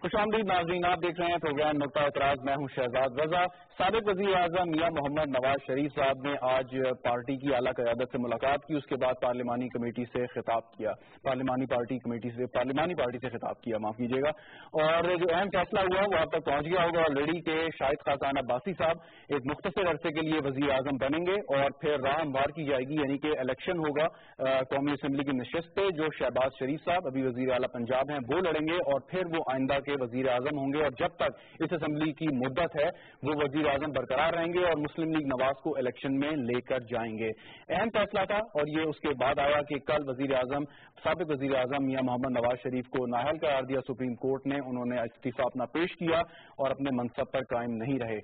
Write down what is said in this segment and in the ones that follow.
خوش آمدید ناظرین، آپ دیکھ رہے ہیں پروگرام نقطہ اعتراض۔ میں ہوں شہزاد رضا۔ سابق وزیر اعظم میاں محمد نواز شریف صاحب نے آج پارٹی کی اعلیٰ قیادت سے ملاقات کی، اس کے بعد پارلیمانی کمیٹی سے خطاب کیا۔ پارلیمانی پارٹی کمیٹی سے، پارلیمانی پارٹی سے خطاب کیا، معاف کیجیے گا۔ اور جو اہم فیصلہ ہوا، وہ آپ تک پہنچ گیا ہوگا آلریڈی کے شاہد خاصان عباسی صاحب۔ ایک مختصر عرصے کے لیے وزیر اعظم بنیں گے اور پھر راہ ہموار کی جائے گی یعنی کہ الیکشن ہوگا۔ قومی اسمبلی کی نشست پہ جو شہباز شریف صاحب، ابھی وزیر اعلیٰ پنجاب ہیں، وہ لڑیں گے اور پھر وہ آئندہ کے وزیر اعظم ہوں گے اور جب تک اس اسمبلی کی مدت ہے، وہ وزیر اعظم برقرار رہیں گے اور مسلم لیگ نواز کو الیکشن میں لے کر جائیں گے۔ اہم فیصلہ تھا اور یہ اس کے بعد آیا کہ کل وزیر اعظم، سابق وزیر اعظم میاں محمد نواز شریف کو نااہل قرار دیا سپریم کورٹ نے انہوں نے استعفی اپنا پیش کیا اور اپنے منصب پر قائم نہیں رہے۔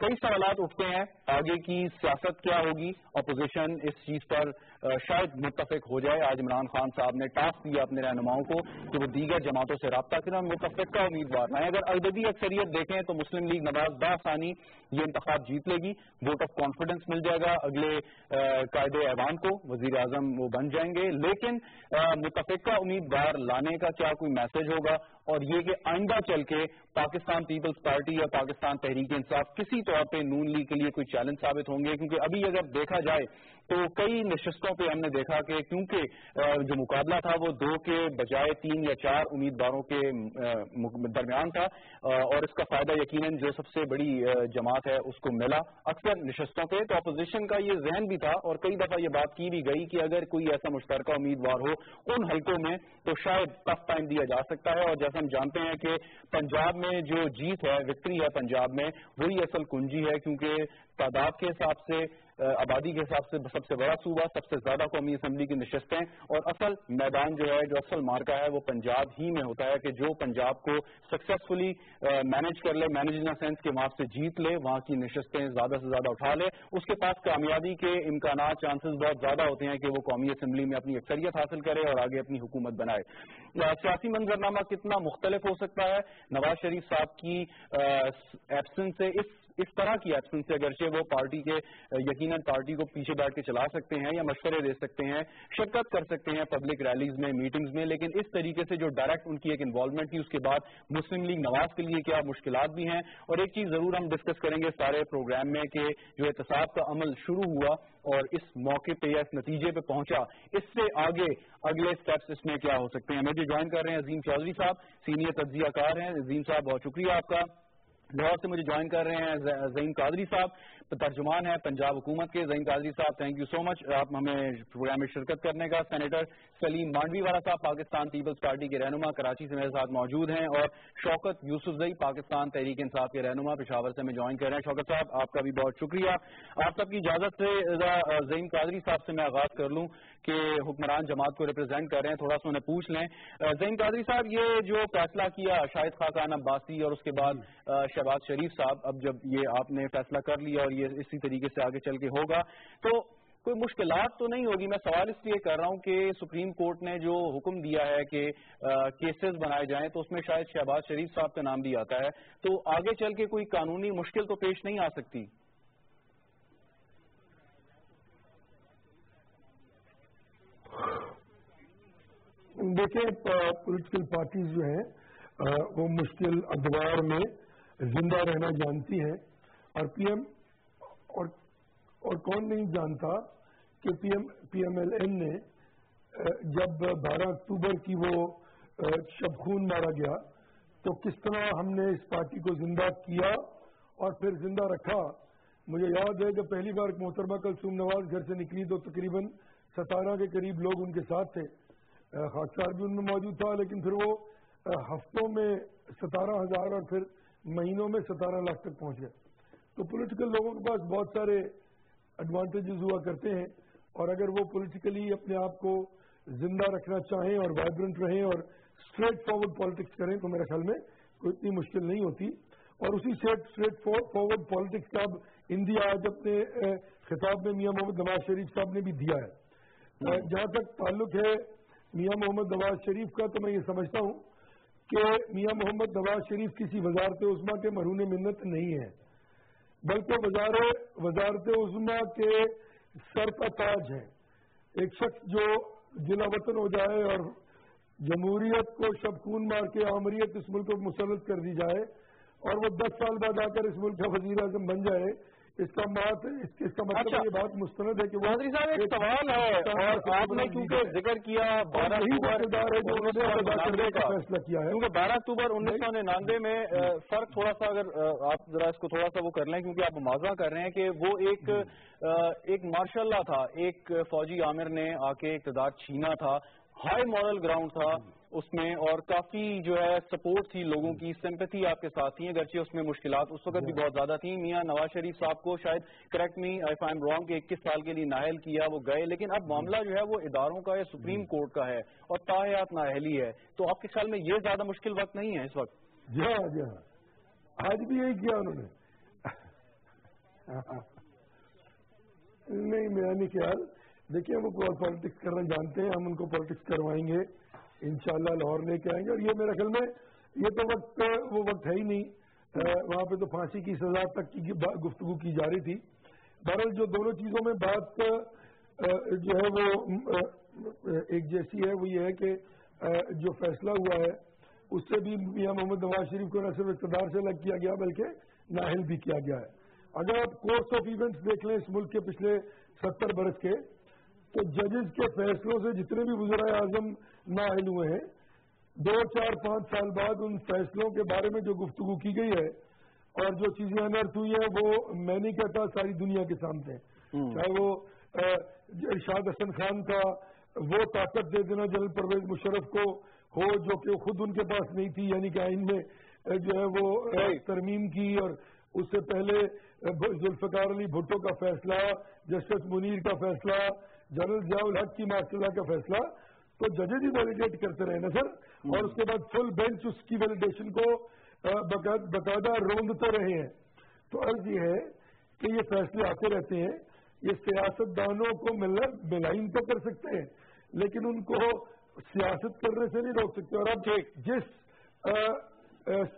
کئی سوالات اٹھتے ہیں، آگے کی سیاست کیا ہوگی؟ اپوزیشن اس چیز پر شاید متفق ہو جائے۔ آج عمران خان صاحب نے ٹاسک دیا اپنے رہنماؤں کو کہ وہ دیگر جماعتوں سے رابطہ کریں متفق کا امیدوار نہ اگر ادبی اکثریت دیکھیں تو مسلم لیگ نواز بآسانی یہ انتخاب جیت لے گی۔ ووٹ آف کانفیڈنس مل جائے گا اگلے قائد ایوان کو۔ وزیر اعظم وہ بن جائیں گے۔ لیکن متفقہ امیدوار لانے کا کیا کوئی میسج ہوگا؟ اور یہ کہ آئندہ چل کے پاکستان پیپلز پارٹی یا پاکستان تحریک انصاف کسی طور پہ نون لیگ کے لیے کوئی چیلنج ثابت ہوں گے؟ کیونکہ ابھی اگر دیکھا جائے تو کئی نشستوں پہ ہم نے دیکھا کہ کیونکہ جو مقابلہ تھا وہ دو کے بجائے تین یا چار امیدواروں کے درمیان تھا اور اس کا فائدہ یقیناً جو سب سے بڑی جماعت ہے اس کو ملا اکثر نشستوں پہ۔ تو اپوزیشن کا یہ ذہن بھی تھا اور کئی دفعہ یہ بات کی بھی گئی کہ اگر کوئی ایسا مشترکہ امیدوار ہو ان حلقوں میں تو شاید ٹف ٹائم دیا جا سکتا ہے اور جیسا ہم جانتے ہیں کہ پنجاب میں جو جیت ہے، وکٹری ہے پنجاب میں، وہی اصل کنجی ہے کیونکہ تعداد کے حساب سے آبادی کے حساب سے سب سے بڑا صوبہ، سب سے زیادہ قومی اسمبلی کی نشستیں اور اصل میدان جو ہے، جو اصل مارکا ہے، وہ پنجاب ہی میں ہوتا ہے کہ جو پنجاب کو سکسیسفلی مینج کر لے مینج ان سینس کے وہاں سے جیت لے، وہاں کی نشستیں زیادہ سے زیادہ اٹھا لے۔ اس کے پاس کامیابی کے امکانات چانسز بہت زیادہ ہوتے ہیں کہ وہ قومی اسمبلی میں اپنی اکثریت حاصل کرے اور آگے اپنی حکومت بنائے۔ سیاسی منظرنامہ کتنا مختلف ہو سکتا ہے؟ نواز شریف صاحب کی ایبسنس سے اس اس طرح کی ایبسنس سے اگرچہ وہ پارٹی کے، یقیناً پارٹی کو پیچھے بیٹھ کے چلا سکتے ہیں یا مشورے دے سکتے ہیں، شرکت کر سکتے ہیں پبلک ریلیز میں میٹنگز میں، لیکن اس طریقے سے جو ڈائریکٹ ان کی ایک انوالومنٹ تھی، اس کے بعد مسلم لیگ نواز کے لیے کیا مشکلات بھی ہیں۔ اور ایک چیز ضرور ہم ڈسکس کریں گے سارے پروگرام میں کہ جو احتساب کا عمل شروع ہوا اور اس موقع پہ یا اس نتیجے پہ پہنچا، اس سے آگے اگلے سٹیپس اس میں کیا ہو سکتے ہیں۔ مجھے جوائن جی کر رہے ہیں عظیم چودھری صاحب سینئر تجزیہ کار ہیں۔ عظیم صاحب، بہت شکریہ آپ کا۔ لاہور سے مجھے جوائن کر رہے ہیں زین قادری صاحب۔ ترجمان ہیں پنجاب حکومت کے. زین قادری صاحب تھینک یو سو مچ آپ ہمیں پروگرام میں شرکت کرنے کا. سینیٹر سلیم مانڈوی والا صاحب، پاکستان پیپلز پارٹی کے رہنما، کراچی سے میرے ساتھ موجود ہیں. اور شوکت یوسف زئی، پاکستان تحریک انصاف کے رہنما، پشاور سے میں جوائن کر رہے ہیں. شوکت صاحب، آپ کا بھی بہت شکریہ. آپ سب کی اجازت سے زین قادری صاحب سے میں آغاز کر لوں کہ حکمران جماعت کو ریپرزینٹ کر رہے ہیں. تھوڑا سا انہیں پوچھ لیں. زین قادری صاحب، یہ جو فیصلہ کیا شاہد خاقان عباسی اور اس کے بعد شہباز شریف صاحب، اب جب یہ آپ نے فیصلہ کر لیا اور یہ اسی طریقے سے آگے چل کے ہوگا۔ تو کوئی مشکلات تو نہیں ہوگی۔ میں سوال اس لیے کر رہا ہوں کہ سپریم کورٹ نے جو حکم دیا ہے کہ کیسز بنائے جائیں تو اس میں شاید شہباز شریف صاحب کا نام بھی آتا ہے۔ تو آگے چل کے کوئی قانونی مشکل تو پیش نہیں آ سکتی؟ دیکھیں پولیٹیکل پارٹیز جو ہیں وہ مشکل ادوار میں زندہ رہنا جانتی ہیں۔ اور پی ایم اور کون نہیں جانتا کہ P M P M L N نے جب بارہ اکتوبر کی وہ شب خون مارا گیا، تو کس طرح ہم نے اس پارٹی کو زندہ کیا اور پھر زندہ رکھا؟ مجھے یاد ہے کہ پہلی بار محترمہ کلسوم نواز گھر سے نکلی تو تقریباً ستارہ کے قریب لوگ ان کے ساتھ تھے۔ خاصار بھی ان میں موجود تھا، لیکن پھر وہ ہفتوں میں ستارہ ہزار اور پھر مہینوں میں ستارہ لاکھ تک پہنچ گئے۔ تو پولیٹیکل لوگوں کے پاس بہت سارے ایڈوانٹیجز ہوا کرتے ہیں اور اگر وہ پولیٹیکلی اپنے آپ کو زندہ رکھنا چاہیں اور وائبرنٹ رہیں اور اسٹریٹ فارورڈ پالیٹکس کریں، تو میرے خیال میں کوئی اتنی مشکل نہیں ہوتی۔ اور اسی اسٹریٹ فارورڈ پالیٹکس کا اب انڈیا آج اپنے خطاب میں میاں محمد نواز شریف صاحب نے بھی دیا ہے۔ جہاں تک تعلق ہے میاں محمد نواز شریف کا، تو میں یہ سمجھتا ہوں کہ میاں محمد نواز شریف کسی وزارت عظما کے مرہون منت نہیں ہے بلکہ وزارت عظما کے سر کا تاج ہے۔ ایک شخص جو ضلع وطن ہو جائے اور جمہوریت کو شب خون مار کے آمریت اس ملک کو مسلط کر دی جائے اور وہ دس سال بعد آ کر اس ملک کا وزیر اعظم بن جائے اس کا بات اس کا مطلب اچھا۔ یہ بات مستند ہے کہ چودھری صاحب ایک سوال ہے آپ نے کیونکہ ذکر کیا بارہ اکتوبر فیصلہ کیا ہے۔ کیونکہ بارہ اکتوبر انیس سو ننانوے میں فرق تھوڑا سا اگر آپ ذرا اس کو تھوڑا سا وہ کر لیں کیونکہ آپ مواضع کر رہے ہیں کہ وہ ایک ایک ماشاء اللہ تھا ایک فوجی عامر نے آ کے اقتدار چھینا تھا ہائی مارل گراؤنڈ تھا۔ اس میں اور کافی جو ہے سپورٹ تھی لوگوں کی، سمپتھی آپ کے ساتھ تھی اگرچہ اس میں مشکلات اس وقت بھی بہت زیادہ تھیں۔ میاں نواز شریف صاحب کو شاید کریکٹ می آئی فائم رانگ کے اکیس سال کے لیے نااہل کیا، وہ گئے، لیکن اب معاملہ جو ہے وہ اداروں کا ہے، سپریم کورٹ کا ہے اور تاحیات نااہلی ہے۔ تو آپ کے خیال میں یہ زیادہ مشکل وقت نہیں ہے اس وقت؟ جی ہاں جی ہاں۔ آج بھی یہی کیا انہوں نے؟ نہیں، میرا نہیں خیال۔ دیکھیے، ہم پالیٹکس کرنا جانتے ہیں، ہم ان کو پالیٹکس کروائیں گے۔ انشاءاللہ لاہور لے کے آئیں گے اور یہ میرے خیال میں یہ تو وقت وہ وقت ہے ہی نہیں۔ وہاں پہ تو پھانسی کی سزا تک کی گفتگو کی جا رہی تھی۔ بہرحال جو دونوں چیزوں میں بات جو ہے وہ ایک جیسی ہے وہ یہ ہے کہ جو فیصلہ ہوا ہے اس سے بھی میاں محمد نواز شریف کو نہ صرف اقتدار سے الگ کیا گیا بلکہ نااہل بھی کیا گیا ہے۔ اگر آپ کورس آف ایونٹس دیکھ لیں اس ملک کے پچھلے ستر برس کے تو ججز کے فیصلوں سے جتنے بھی وزرائے اعظم نااہل ہوئے ہیں دو چار پانچ سال بعد ان فیصلوں کے بارے میں جو گفتگو کی گئی ہے اور جو چیزیں انرتھ ہوئی ہیں وہ میں نہیں کہتا ساری دنیا کے سامنے چاہے وہ ارشاد حسن خان کا وہ طاقت دے دینا جنرل پرویز مشرف کو ہو جو کہ خود ان کے پاس نہیں تھی یعنی کہ آئین میں جو ہے وہ ترمیم کی اور اس سے پہلے ذوالفقار علی بھٹو کا فیصلہ جسٹس منیر کا فیصلہ جنرل ضیاء الحق کی اللہ کا فیصلہ تو ججز ہی ویلیڈیٹ کرتے رہے نا سر اور اس کے بعد فل بینچ اس کی ویلیڈیشن کو باقاعدہ روندتے رہے ہیں۔ تو عرض یہ ہے کہ یہ فیصلے آتے رہتے ہیں یہ سیاست دانوں کو ملائن تو کر سکتے ہیں لیکن ان کو سیاست کرنے سے نہیں روک سکتے۔ اور اب جس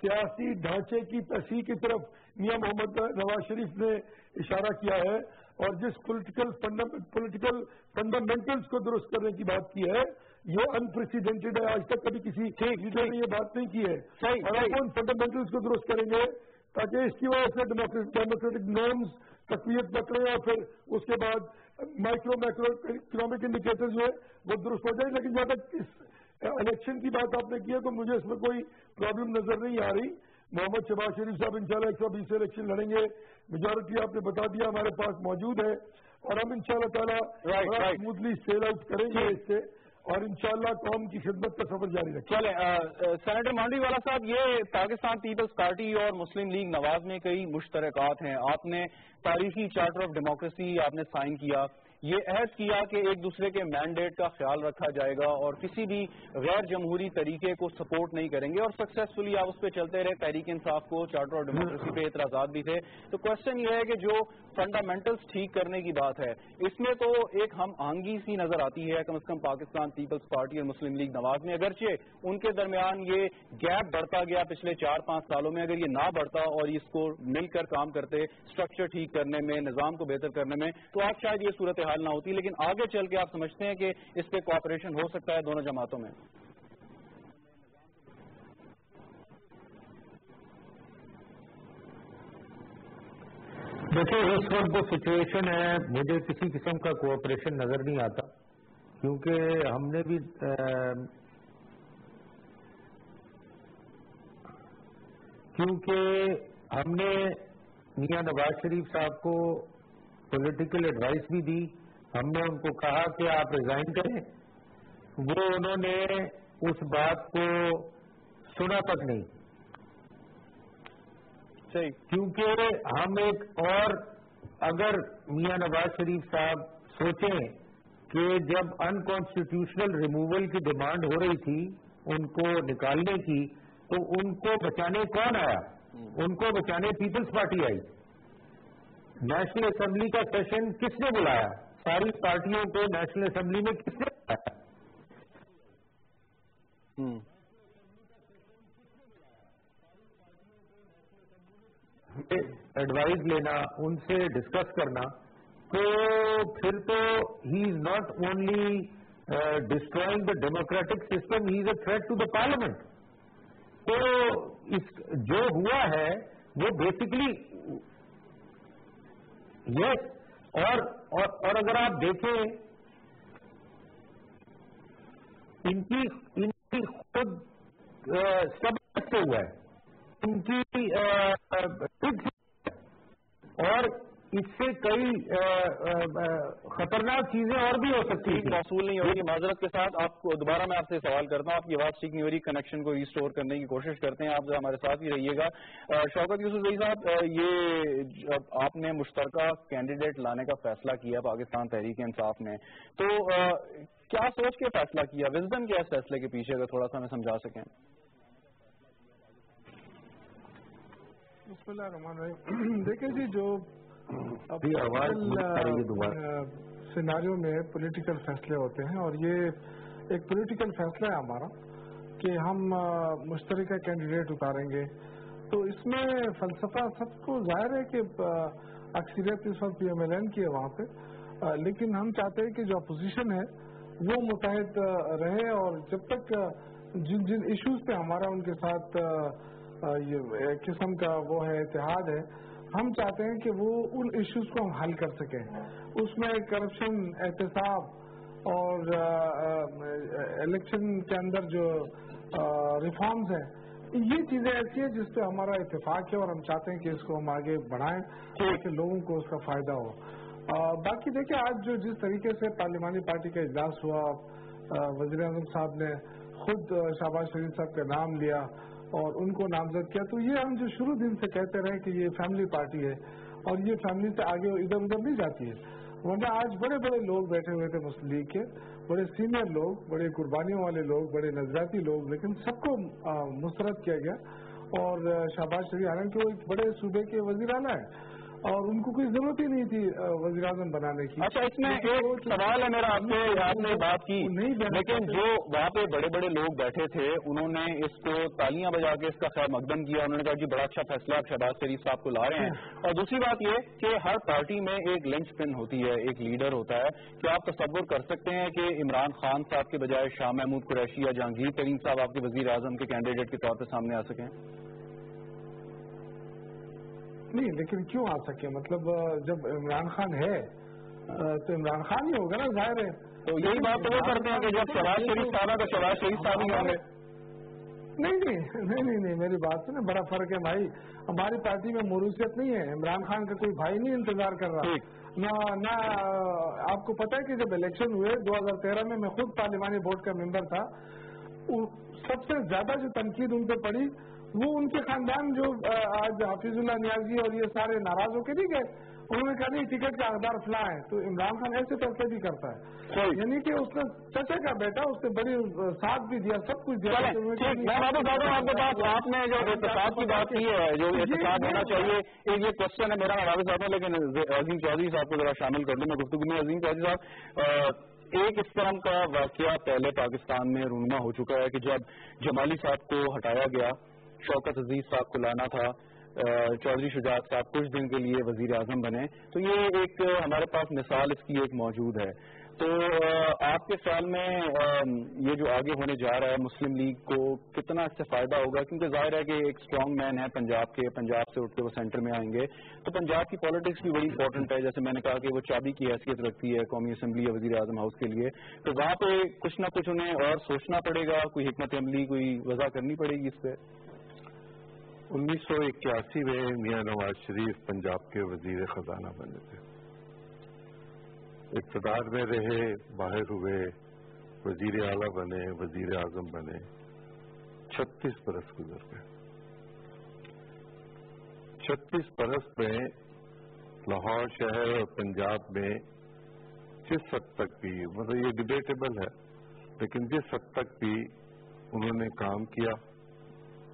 سیاسی ڈھانچے کی تصحیح کی طرف میاں محمد نواز شریف نے اشارہ کیا ہے اور جس پولیٹیکل پولیٹیکل فنڈامنٹلس کو درست کرنے کی بات کی ہے یہ انپریسیڈینٹڈ ہے آج تک کبھی کسی لیڈر نے یہ بات نہیں کی ہے۔ اور آپ ان فنڈامنٹلس کو درست کریں گے تاکہ اس کی وجہ سے ڈیموکریٹک نارمز تقویت پکڑے اور پھر اس کے بعد مائکرو مائکرو اکنامک انڈیکیٹر جو ہے وہ درست ہو جائے لیکن جہاں تک اس الیکشن کی بات آپ نے کی ہے تو مجھے اس میں کوئی پرابلم نظر نہیں آ رہی۔ محمد شہباز شریف صاحب انشاءاللہ ایک سو بیس الیکشن لڑیں گے۔ میجورٹی آپ نے بتا دیا ہمارے پاس موجود ہے۔ اور ہم ان شاء اللہ تعالیٰ اسموتھلی سیل آؤٹ کریں گے اس سے۔ اور انشاءاللہ قوم کی خدمت کا سفر جاری رکھیں۔ چلے سینیٹر مانڈی والا صاحب یہ پاکستان پیپلز پارٹی اور مسلم لیگ نواز میں کئی مشترکات ہیں۔ آپ نے تاریخی چارٹر آف ڈیموکریسی آپ نے سائن کیا۔ یہ عہد کیا کہ ایک دوسرے کے مینڈیٹ کا خیال رکھا جائے گا اور کسی بھی غیر جمہوری طریقے کو سپورٹ نہیں کریں گے اور سکسیسفلی آپ اس پہ چلتے رہے۔ تحریک انصاف کو چارٹر اور ڈیموکریسی پہ اعتراضات بھی تھے۔ تو کوشچن یہ ہے کہ جو فنڈامنٹلز ٹھیک کرنے کی بات ہے، اس میں تو ایک ہم آنگی سی نظر آتی ہے کم از کم پاکستان پیپلز پارٹی اور مسلم لیگ نواز میں۔ اگرچہ ان کے درمیان یہ گیپ بڑھتا گیا پچھلے چار پانچ سالوں میں، اگر یہ نہ بڑھتا اور اس کو مل کر کام کرتے اسٹرکچر ٹھیک کرنے میں، نظام کو بہتر کرنے میں، تو آپ شاید یہ صورتحال نہ ہوتی، لیکن آگے چل کے آپ سمجھتے ہیں کہ اس پہ کوآپریشن ہو سکتا ہے دونوں جماعتوں میں۔ دیکھیں اس وقت جو سچویشن ہے، مجھے کسی قسم کا کوآپریشن نظر نہیں آتا، کیونکہ ہم نے بھی کیونکہ ہم نے میاں نواز شریف صاحب کو پولیٹیکل ایڈوائس بھی دی ہم نے ان کو کہا کہ آپ ریزائن کریں۔ وہ انہوں نے اس بات کو سنا تک نہیں۔ کیونکہ ہم ایک اور اگر میاں نواز شریف صاحب سوچیں کہ جب انکانسٹیٹیوشنل ریموول کی ڈیمانڈ ہو رہی تھی ان کو نکالنے کی تو ان کو بچانے کون آیا؟ ان کو بچانے پیپلز پارٹی آئی۔ نیشنل اسمبلی کا سیشن کس نے بلایا؟ ساری پارٹیوں کو نیشنل اسمبلی میں کس نے ایڈوائز لینا ان سے ڈسکس کرنا تو پھر تو he is not only destroying the democratic system he is a threat to the parliament تو جو ہوا ہے وہ بیسکلی یس اور اور اگر آپ دیکھیں ان کی خود سب سے ہوا ہے۔ ان کی اور اس سے کئی خطرناک چیزیں اور بھی ہو سکتی ہیں موصول نہیں ہوگی. معذرت کے ساتھ آپ کو دوبارہ میں آپ سے سوال کرتا ہوں. آپ کی آواز ٹھیک نہیں ہو رہی کنیکشن کو ریسٹور کرنے کی کوشش کرتے ہیں. آپ ہمارے ساتھ ہی رہیے گا. شوکت یوسف رئی صاحب یہ آپ نے مشترکہ کینڈیڈیٹ لانے کا فیصلہ کیا پاکستان تحریک انصاف نے. تو کیا سوچ کے فیصلہ کیا؟ وزڈم کیا اس فیصلے کے پیچھے اگر تھوڑا سا ہمیں سمجھا سکیں۔ بسم اللہ الرحمن الرحیم۔ دیکھیں جی جو سیناریوں میں پولیٹیکل فیصلے ہوتے ہیں اور یہ ایک پولیٹیکل فیصلہ ہے ہمارا کہ ہم مشترکہ کینڈیڈیٹ اتاریں گے۔ تو اس میں فلسفہ سب کو ظاہر ہے کہ اکثریت اس وقت پی ایم ایل این کی ہے وہاں پہ۔ لیکن ہم چاہتے ہیں کہ جو اپوزیشن ہے وہ متحد رہے اور جب تک جن جن ایشوز پہ ہمارا ان کے ساتھ یہ قسم کا وہ ہے اتحاد ہے ہم چاہتے ہیں کہ وہ ان ایشوز کو ہم حل کر سکیں۔ اس میں کرپشن احتساب اور الیکشن کے اندر جو ریفارمز ہیں، یہ چیزیں ایسی ہیں جس پہ ہمارا اتفاق ہے اور ہم چاہتے ہیں کہ اس کو ہم آگے بڑھائیں تاکہ لوگوں کو اس کا فائدہ ہو۔ باقی دیکھیں، آج جو جس طریقے سے پارلیمانی پارٹی کا اجلاس ہوا وزیر اعظم صاحب نے خود شہباز شریف صاحب کا نام لیا۔ اور ان کو نامزد کیا۔ تو یہ ہم جو شروع دن سے کہتے رہے کہ یہ فیملی پارٹی ہے اور یہ فیملی سے آگے ادھر ادھر نہیں جاتی ہے۔ ورنہ آج بڑے بڑے لوگ بیٹھے ہوئے تھے مسلم لیگ کے، بڑے سینئر لوگ، بڑے قربانیوں والے لوگ، بڑے نظریاتی لوگ، لیکن سب کو مسترد کیا گیا۔ اور شہباز شریف حالانکہ وہ ایک بڑے صوبے کے وزیر اعلیٰ ہیں۔ اور ان کو کوئی ضرورت ہی نہیں تھی وزیر اعظم بنانے کی۔ اچھا اس میں ایک سوال ہے میرا آپ سے آپ نے بات کی۔ لیکن جو وہاں پہ بڑے بڑے لوگ بیٹھے تھے انہوں نے اس کو تالیاں بجا کے اس کا خیر مقدم کیا۔ انہوں نے کہا کہ بڑا اچھا فیصلہ آپ شہباز شریف صاحب کو لا رہے ہیں۔ اور دوسری بات یہ کہ ہر پارٹی میں ایک لنچ پن ہوتی ہے ایک لیڈر ہوتا ہے۔ کیا آپ تصور کر سکتے ہیں کہ عمران خان صاحب کے بجائے شاہ محمود قریشی یا جہانگیر کریم صاحب آپ کے وزیر اعظم کے کینڈیڈیٹ کے طور پہ سامنے آ سکیں؟ نہیں لیکن کیوں آ سکے؟ مطلب جب عمران خان ہے تو عمران خان ہی ہوگا نا ظاہر ہے۔ تو یہی بات تو وہ کرتے ہیں کہ جب شہباز شریف صاحب تو شہباز شریف صاحب ہی ہوں گے نہیں نہیں نہیں نہیں میری بات سے نا بڑا فرق ہے بھائی۔ ہماری پارٹی میں موروثیت نہیں ہے عمران خان کا کوئی بھائی نہیں انتظار کر رہا۔ نہ آپ کو پتا ہے کہ جب الیکشن ہوئے دو ہزار تیرہ میں میں خود پارلیمانی بورڈ کا ممبر تھا۔ سب سے زیادہ جو تنقید ان پہ پڑی وہ ان کے خاندان جو آج حافظ اللہ نیازی اور یہ سارے ناراض ہو کے نہیں گئے انہوں نے کہا نہیں ٹکٹ کا اقدار فلاں ہے تو عمران خان ایسے فیصلے بھی کرتا ہے۔ یعنی کہ اس نے چچا کا بیٹا اس نے بڑی ساتھ بھی دیا سب کچھ دیا۔ آپ نے جو احتساب کی بات کی ہے جو احتساب ہونا چاہیے ایک یہ کوشچن ہے میرا واپس آتا ہوں لیکن عظیم چودھری صاحب کو ذرا شامل کر دوں میں گفتگو میں عظیم چودھری صاحب ایک اس طرح کا واقعہ پہلے پاکستان میں رونما ہو چکا ہے کہ جب جمالی صاحب کو ہٹایا گیا شوکت عزیز صاحب کو لانا تھا چودھری شجاعت صاحب کچھ دن کے لیے وزیر اعظم بنے۔ تو یہ ایک ہمارے پاس مثال اس کی ایک موجود ہے۔ تو آپ کے خیال میں یہ جو آگے ہونے جا رہا ہے مسلم لیگ کو کتنا اس سے فائدہ ہوگا؟ کیونکہ ظاہر ہے کہ ایک اسٹرانگ مین ہے پنجاب کے، پنجاب سے اٹھ کے وہ سینٹر میں آئیں گے۔ تو پنجاب کی پالیٹکس بھی بڑی امپورٹنٹ ہے۔ جیسے میں نے کہا کہ وہ چابی کی حیثیت رکھتی ہے قومی اسمبلی یا وزیر اعظم ہاؤس کے لیے۔ تو وہاں پہ کچھ نہ کچھ انہیں اور سوچنا پڑے گا، کوئی حکمت عملی، کوئی وضع کرنی پڑے گی اس پہ۔ انیس سو اکیاسی میں میاں نواز شریف پنجاب کے وزیر خزانہ بنے تھے۔ اقتدار میں رہے، باہر ہوئے، وزیر اعلیٰ بنے، وزیر اعظم بنے، چھتیس برس گزر گئے۔ چھتیس برس میں لاہور شہر اور پنجاب میں جس حد تک بھی مطلب یہ ڈبیٹیبل ہے، لیکن جس حد تک بھی انہوں نے کام کیا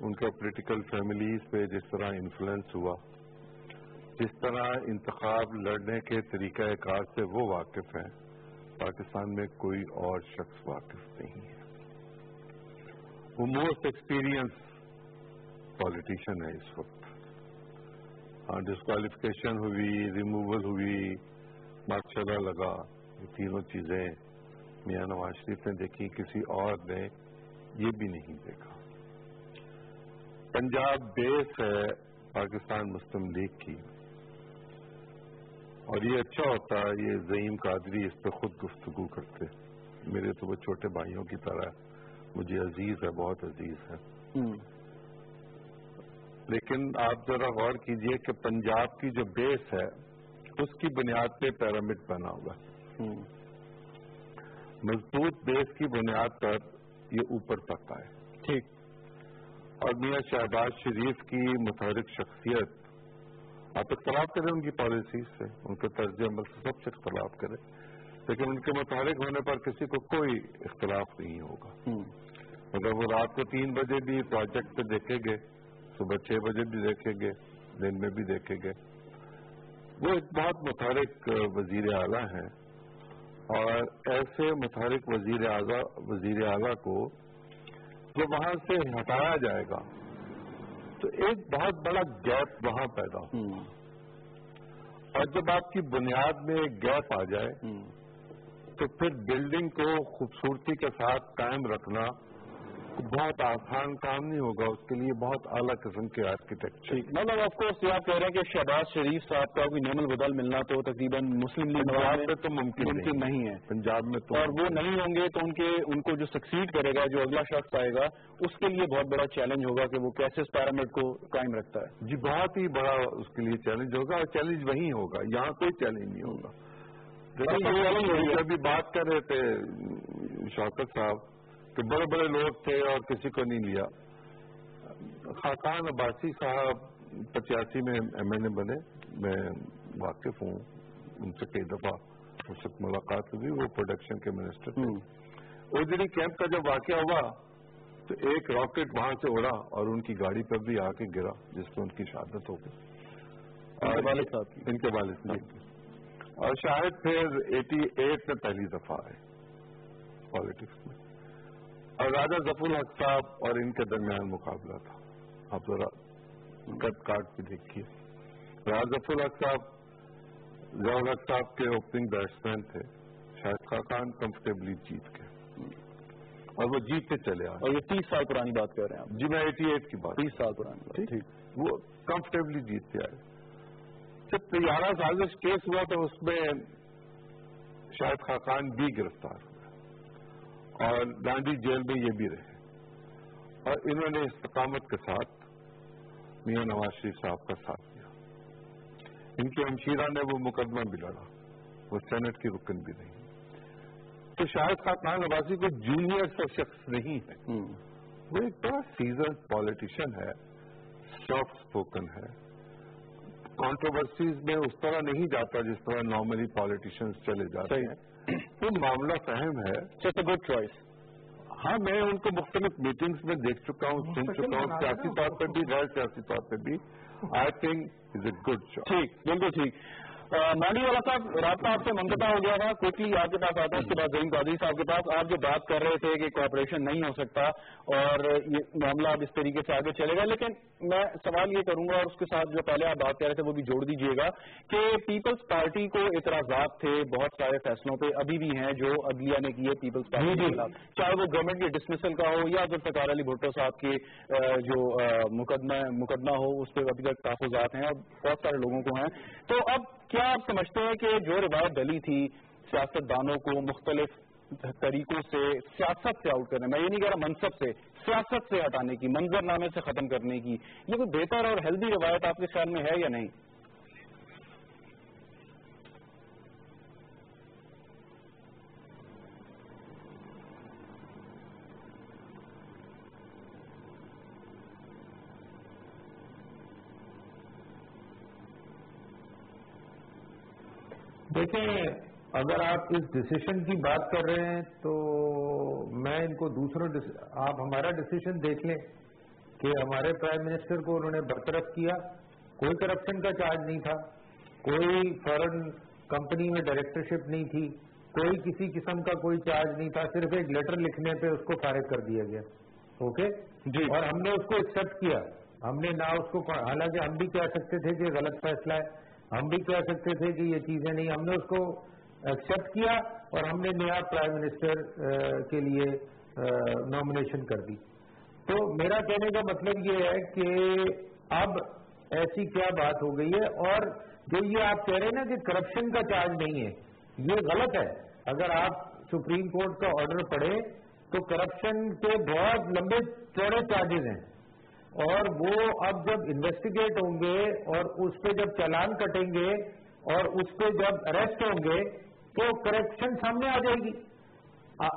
ان کا پولیٹیکل فیملیز پہ جس طرح انفلوئنس ہوا، جس طرح انتخاب لڑنے کے طریقہ کار سے وہ واقف ہیں، پاکستان میں کوئی اور شخص واقف نہیں ہے۔ وہ موسٹ ایکسپیرئنس پالیٹیشین ہے اس وقت۔ ہاں ڈسکوالیفکیشن ہوئی ریموول ہوئی مارشلہ لگا، یہ تینوں چیزیں میاں نواز شریف نے دیکھی، کسی اور نے یہ بھی نہیں دیکھا۔ پنجاب بیس ہے پاکستان مسلم لیگ کی۔ اور یہ اچھا ہوتا یہ زعیم قادری اس پہ خود گفتگو کرتے میرے تو وہ چھوٹے بھائیوں کی طرح مجھے عزیز ہے بہت عزیز ہے۔ لیکن آپ ذرا غور کیجیے کہ پنجاب کی جو بیس ہے اس کی بنیاد پہ پیرامڈ بنا ہوا مضبوط بیس کی بنیاد پر یہ اوپر تک آئے ٹھیک۔ اور میاں شہباز شریف کی متحرک شخصیت آپ اختلاف کریں ان کی پالیسیز سے ان کے طرز عمل سے سب سے اختلاف کریں۔ لیکن ان کے متحرک ہونے پر کسی کو کوئی اختلاف نہیں ہوگا۔ اگر وہ رات کو تین بجے بھی پروجیکٹ پہ دیکھیں گے صبح چھ بجے بھی دیکھیں گے دن میں بھی دیکھیں گے۔ وہ ایک بہت متحرک وزیر اعلیٰ ہیں۔ اور ایسے متحرک وزیر اعلیٰ وزیر اعلیٰ کو جب وہاں سے ہٹایا جائے گا۔ تو ایک بہت بڑا گیپ وہاں پیدا ہو۔ اور جب آپ کی بنیاد میں ایک گیپ آ جائے تو پھر بلڈنگ کو خوبصورتی کے ساتھ قائم رکھنا بہت آسان کام نہیں ہوگا اس کے لیے بہت اعلیٰ قسم کے آرکیٹیکچر مطلب آپ کو آپ کہہ رہے ہیں کہ شہباز شریف صاحب کا کوئی نعم البدل ملنا تو تقریباً مسلم لیگ میں تو ممکن نہیں۔ ہے۔ پنجاب میں تو اور وہ نہیں ہوں گے تو ان کے ان کو جو سکسیڈ کرے گا جو اگلا شخص آئے گا اس کے لیے بہت بڑا چیلنج ہوگا کہ وہ کیسے اس پیرامڈ کو قائم رکھتا ہے۔ جی بہت ہی بڑا اس کے لیے چیلنج ہوگا اور چیلنج وہی ہوگا یہاں کوئی چیلنج نہیں ہوگا۔ ابھی بات کر رہے تھے شوکت صاحب کہ بڑے بڑے لوگ تھے اور کسی کو نہیں لیا۔ خاقان عباسی صاحب پچاسی میں ایم این اے بنے۔ میں واقف ہوں۔ ان سے کئی دفعہ اس وقت ملاقات ہوئی۔ وہ پروڈکشن کے منسٹر تھے۔ اوجری کیمپ کا جب واقعہ ہوا تو ایک راکٹ وہاں سے اڑا اور ان کی گاڑی پر بھی آ کے گرا جس میں ان کی شہادت ہو گئی۔ والد صاحب ان کے والد صاحب اور شاید پھر ایٹی ایٹ میں پہلی دفعہ آئے۔ پالیٹکس میں۔ اور راجا ظفر الحق صاحب اور ان کے درمیان مقابلہ تھا۔ آپ ذرا کٹ کاٹ بھی دیکھیے۔ راجا ظفر الحق صاحب ضیاء الحق صاحب کے اوپننگ بیٹسمین تھے شاید خاقان کمفرٹیبلی جیت کے اور وہ جیت کے چلے آئے۔ اور یہ تیس سال پرانی بات کر رہے ہیں جی میں ایٹی ایٹ کی بات۔ تیس سال پرانی ٹھیک۔ وہ کمفرٹیبلی جیت کے آئے۔ جب تیارہ سازش کیس ہوا تو اس میں شاید خاقان بھی گرفتار۔ اور ڈانڈی جیل میں یہ بھی رہے۔ اور انہوں نے استقامت کے ساتھ میاں نواز شریف صاحب کا ساتھ دیا۔ ان کی ہمشیرہ نے وہ مقدمہ بھی لڑا وہ سینٹ کی رکن بھی نہیں۔ تو شاہد خاقان نوازی کو جونیئر سے شخص نہیں ہے۔ وہ ایک بڑا سیزن پالیٹیشین ہے سافٹ اسپوکن ہے۔ کانٹروورسیز میں اس طرح نہیں جاتا جس طرح نارملی پالیٹیشینس چلے جاتے ہیں۔ تو معاملہ فہم ہے. اے گڈ چوائس ہاں میں ان کو مختلف میٹنگز میں دیکھ چکا ہوں سن چکا ہوں سیاسی طور پہ بھی غیر سیاسی طور پہ بھی۔ I think is a good choice ٹھیک بالکل ٹھیک۔ مانڈی والا صاحب رابطہ آپ سے منگتا ہو گیا تھا کوئکلی آپ کے پاس آتا ہے اس کے بعد زین قادری صاحب کے پاس۔ آپ جو بات کر رہے تھے کہ کوآپریشن نہیں ہو سکتا اور یہ معاملہ اب اس طریقے سے آگے چلے گا لیکن میں سوال یہ کروں گا اور اس کے ساتھ جو پہلے آپ بات کر رہے تھے وہ بھی جوڑ دیجیے گا کہ پیپلز پارٹی کو اعتراضات تھے بہت سارے فیصلوں پہ ابھی بھی ہیں جو عدلیہ نے کیے پیپلز پارٹی کے خلاف۔ چاہے وہ گورنمنٹ کے ڈسمسل کا ہو یا ذوالفقار علی بھٹو صاحب کے جو مقدمہ مقدمہ ہو اس پہ ابھی تک تحفظات ہیں اور بہت سارے لوگوں کو ہیں۔ تو اب کیا آپ سمجھتے ہیں کہ جو روایت ڈلی تھی سیاست دانوں کو مختلف طریقوں سے سیاست سے آؤٹ کرنے میں یہ نہیں کہہ رہا منصب سے، سیاست سے ہٹانے کی منظر نامے سے ختم کرنے کی، یہ کوئی بہتر اور ہیلدی روایت آپ کے خیال میں ہے یا نہیں؟ دیکھیں اگر آپ اس ڈسیشن کی بات کر رہے ہیں تو میں ان کو دوسروں آپ ہمارا ڈسیشن دیکھ لیں کہ ہمارے پرائم منسٹر کو انہوں نے برطرف کیا۔ کوئی کرپشن کا چارج نہیں تھا کوئی فورن کمپنی میں ڈائریکٹرشپ نہیں تھی کوئی کسی قسم کا کوئی چارج نہیں تھا صرف ایک لیٹر لکھنے پہ اس کو فارغ کر دیا گیا۔ اوکے جی۔ اور ہم نے اس کو ایکسپٹ کیا۔ ہم نے نہ اس کو حالانکہ ہم بھی کہہ سکتے تھے کہ غلط فیصلہ ہے۔ ہم بھی کہہ سکتے تھے کہ یہ چیزیں نہیں، ہم نے اس کو ایکسپٹ کیا اور ہم نے نیا پرائم منسٹر کے لیے نامنیشن کر دی۔ تو میرا کہنے کا مطلب یہ ہے کہ اب ایسی کیا بات ہو گئی ہے اور جو یہ آپ کہہ رہے ہیں نا کہ کرپشن کا چارج نہیں ہے، یہ غلط ہے۔ اگر آپ سپریم کورٹ کا آرڈر پڑھیں تو کرپشن کے بہت لمبے چوڑے چارجز ہیں۔ اور وہ اب جب انویسٹیگیٹ ہوں گے اور اس پہ جب چالان کٹیں گے اور اس پہ جب اریسٹ ہوں گے تو کرپشن سامنے آ جائے گی۔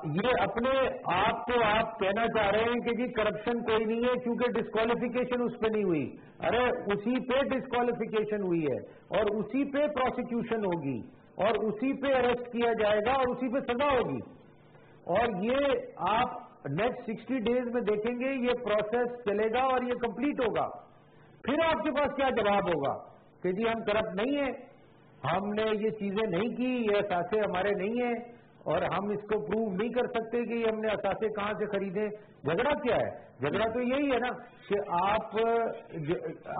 یہ اپنے آپ کو آپ کہنا چاہ رہے ہیں کہ جی کرپشن کوئی نہیں ہے کیونکہ ڈسکوالیفیکیشن اس پہ نہیں ہوئی۔ ارے، اسی پہ ڈسکوالیفیکیشن ہوئی ہے اور اسی پہ پروسیکیوشن ہوگی اور اسی پہ اریسٹ کیا جائے گا اور اسی پہ سزا ہوگی۔ اور یہ آپ نیکسٹ سکسٹی ڈیز میں دیکھیں گے یہ پروسیس چلے گا اور یہ کمپلیٹ ہوگا۔ پھر آپ کے پاس کیا جواب ہوگا؟ کہ جی ہم کرپٹ نہیں ہیں۔ ہم نے یہ چیزیں نہیں کی یہ اثاثے ہمارے نہیں ہیں اور ہم اس کو پروو نہیں کر سکتے کہ ہم نے اثاثے کہاں سے خریدے۔ جھگڑا کیا ہے؟ جھگڑا تو یہی ہے نا کہ آپ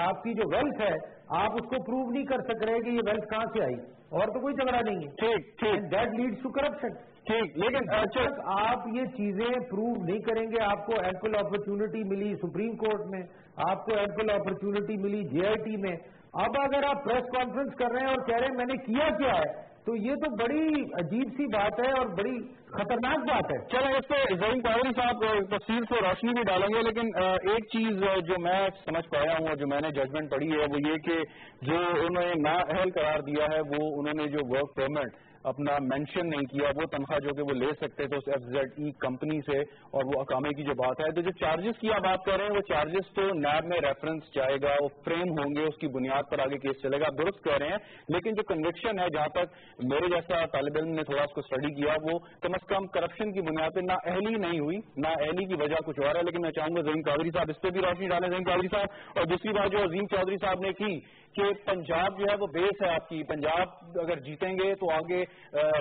آپ کی جو ویلتھ ہے آپ اس کو پروو نہیں کر سک رہے کہ یہ ویلتھ کہاں سے آئی۔ اور تو کوئی جھگڑا نہیں ہے۔ ٹھیک ٹھیک۔ دیٹ لیڈس ٹو کرپشن ٹھیک لیکن اچھا آپ یہ چیزیں پروو نہیں کریں گے آپ کو ایمپل اپرچونٹی ملی سپریم کورٹ میں آپ کو ایمپل اپرچونٹی ملی جے آئی ٹی میں۔ اب اگر آپ پریس کانفرنس کر رہے ہیں اور کہہ رہے ہیں میں نے کیا کیا ہے تو یہ تو بڑی عجیب سی بات ہے اور بڑی خطرناک بات ہے۔ چلو اس پہ زین کاوری صاحب تفصیل سے روشنی بھی ڈالیں گے لیکن ایک چیز جو میں سمجھ پایا ہوں اور جو میں نے ججمنٹ پڑھی ہے وہ یہ کہ جو انہوں نے نا اہل قرار دیا ہے وہ انہوں نے جو ورک پرمٹ اپنا مینشن نہیں کیا، وہ تنخواہ جو کہ وہ لے سکتے تھے اس ایف زیڈ ای کمپنی سے اور وہ اکامے کی جو بات ہے، تو جو چارجز کی آپ بات کر رہے ہیں، وہ چارجز تو نیب میں ریفرنس جائے گا، وہ فریم ہوں گے، اس کی بنیاد پر آگے کیس چلے گا درست کہہ رہے ہیں۔ لیکن جو کنوکشن ہے، جہاں تک میرے جیسا طالب علم نے تھوڑا اس کو اسٹڈی کیا، وہ کم از کم کرپشن کی بنیاد پہ نہ اہلی نہیں ہوئی نہ اہلی کی وجہ کچھ اور ہے، لیکن میں چاہوں گا زین چودھری صاحب اس پہ بھی روشنی ڈالیں، زین چودھری صاحب۔ اور دوسری بات جو عظیم چودھری صاحب نے کی کہ پنجاب جو ہے وہ بیس ہے آپ کی۔ پنجاب اگر جیتیں گے تو آگے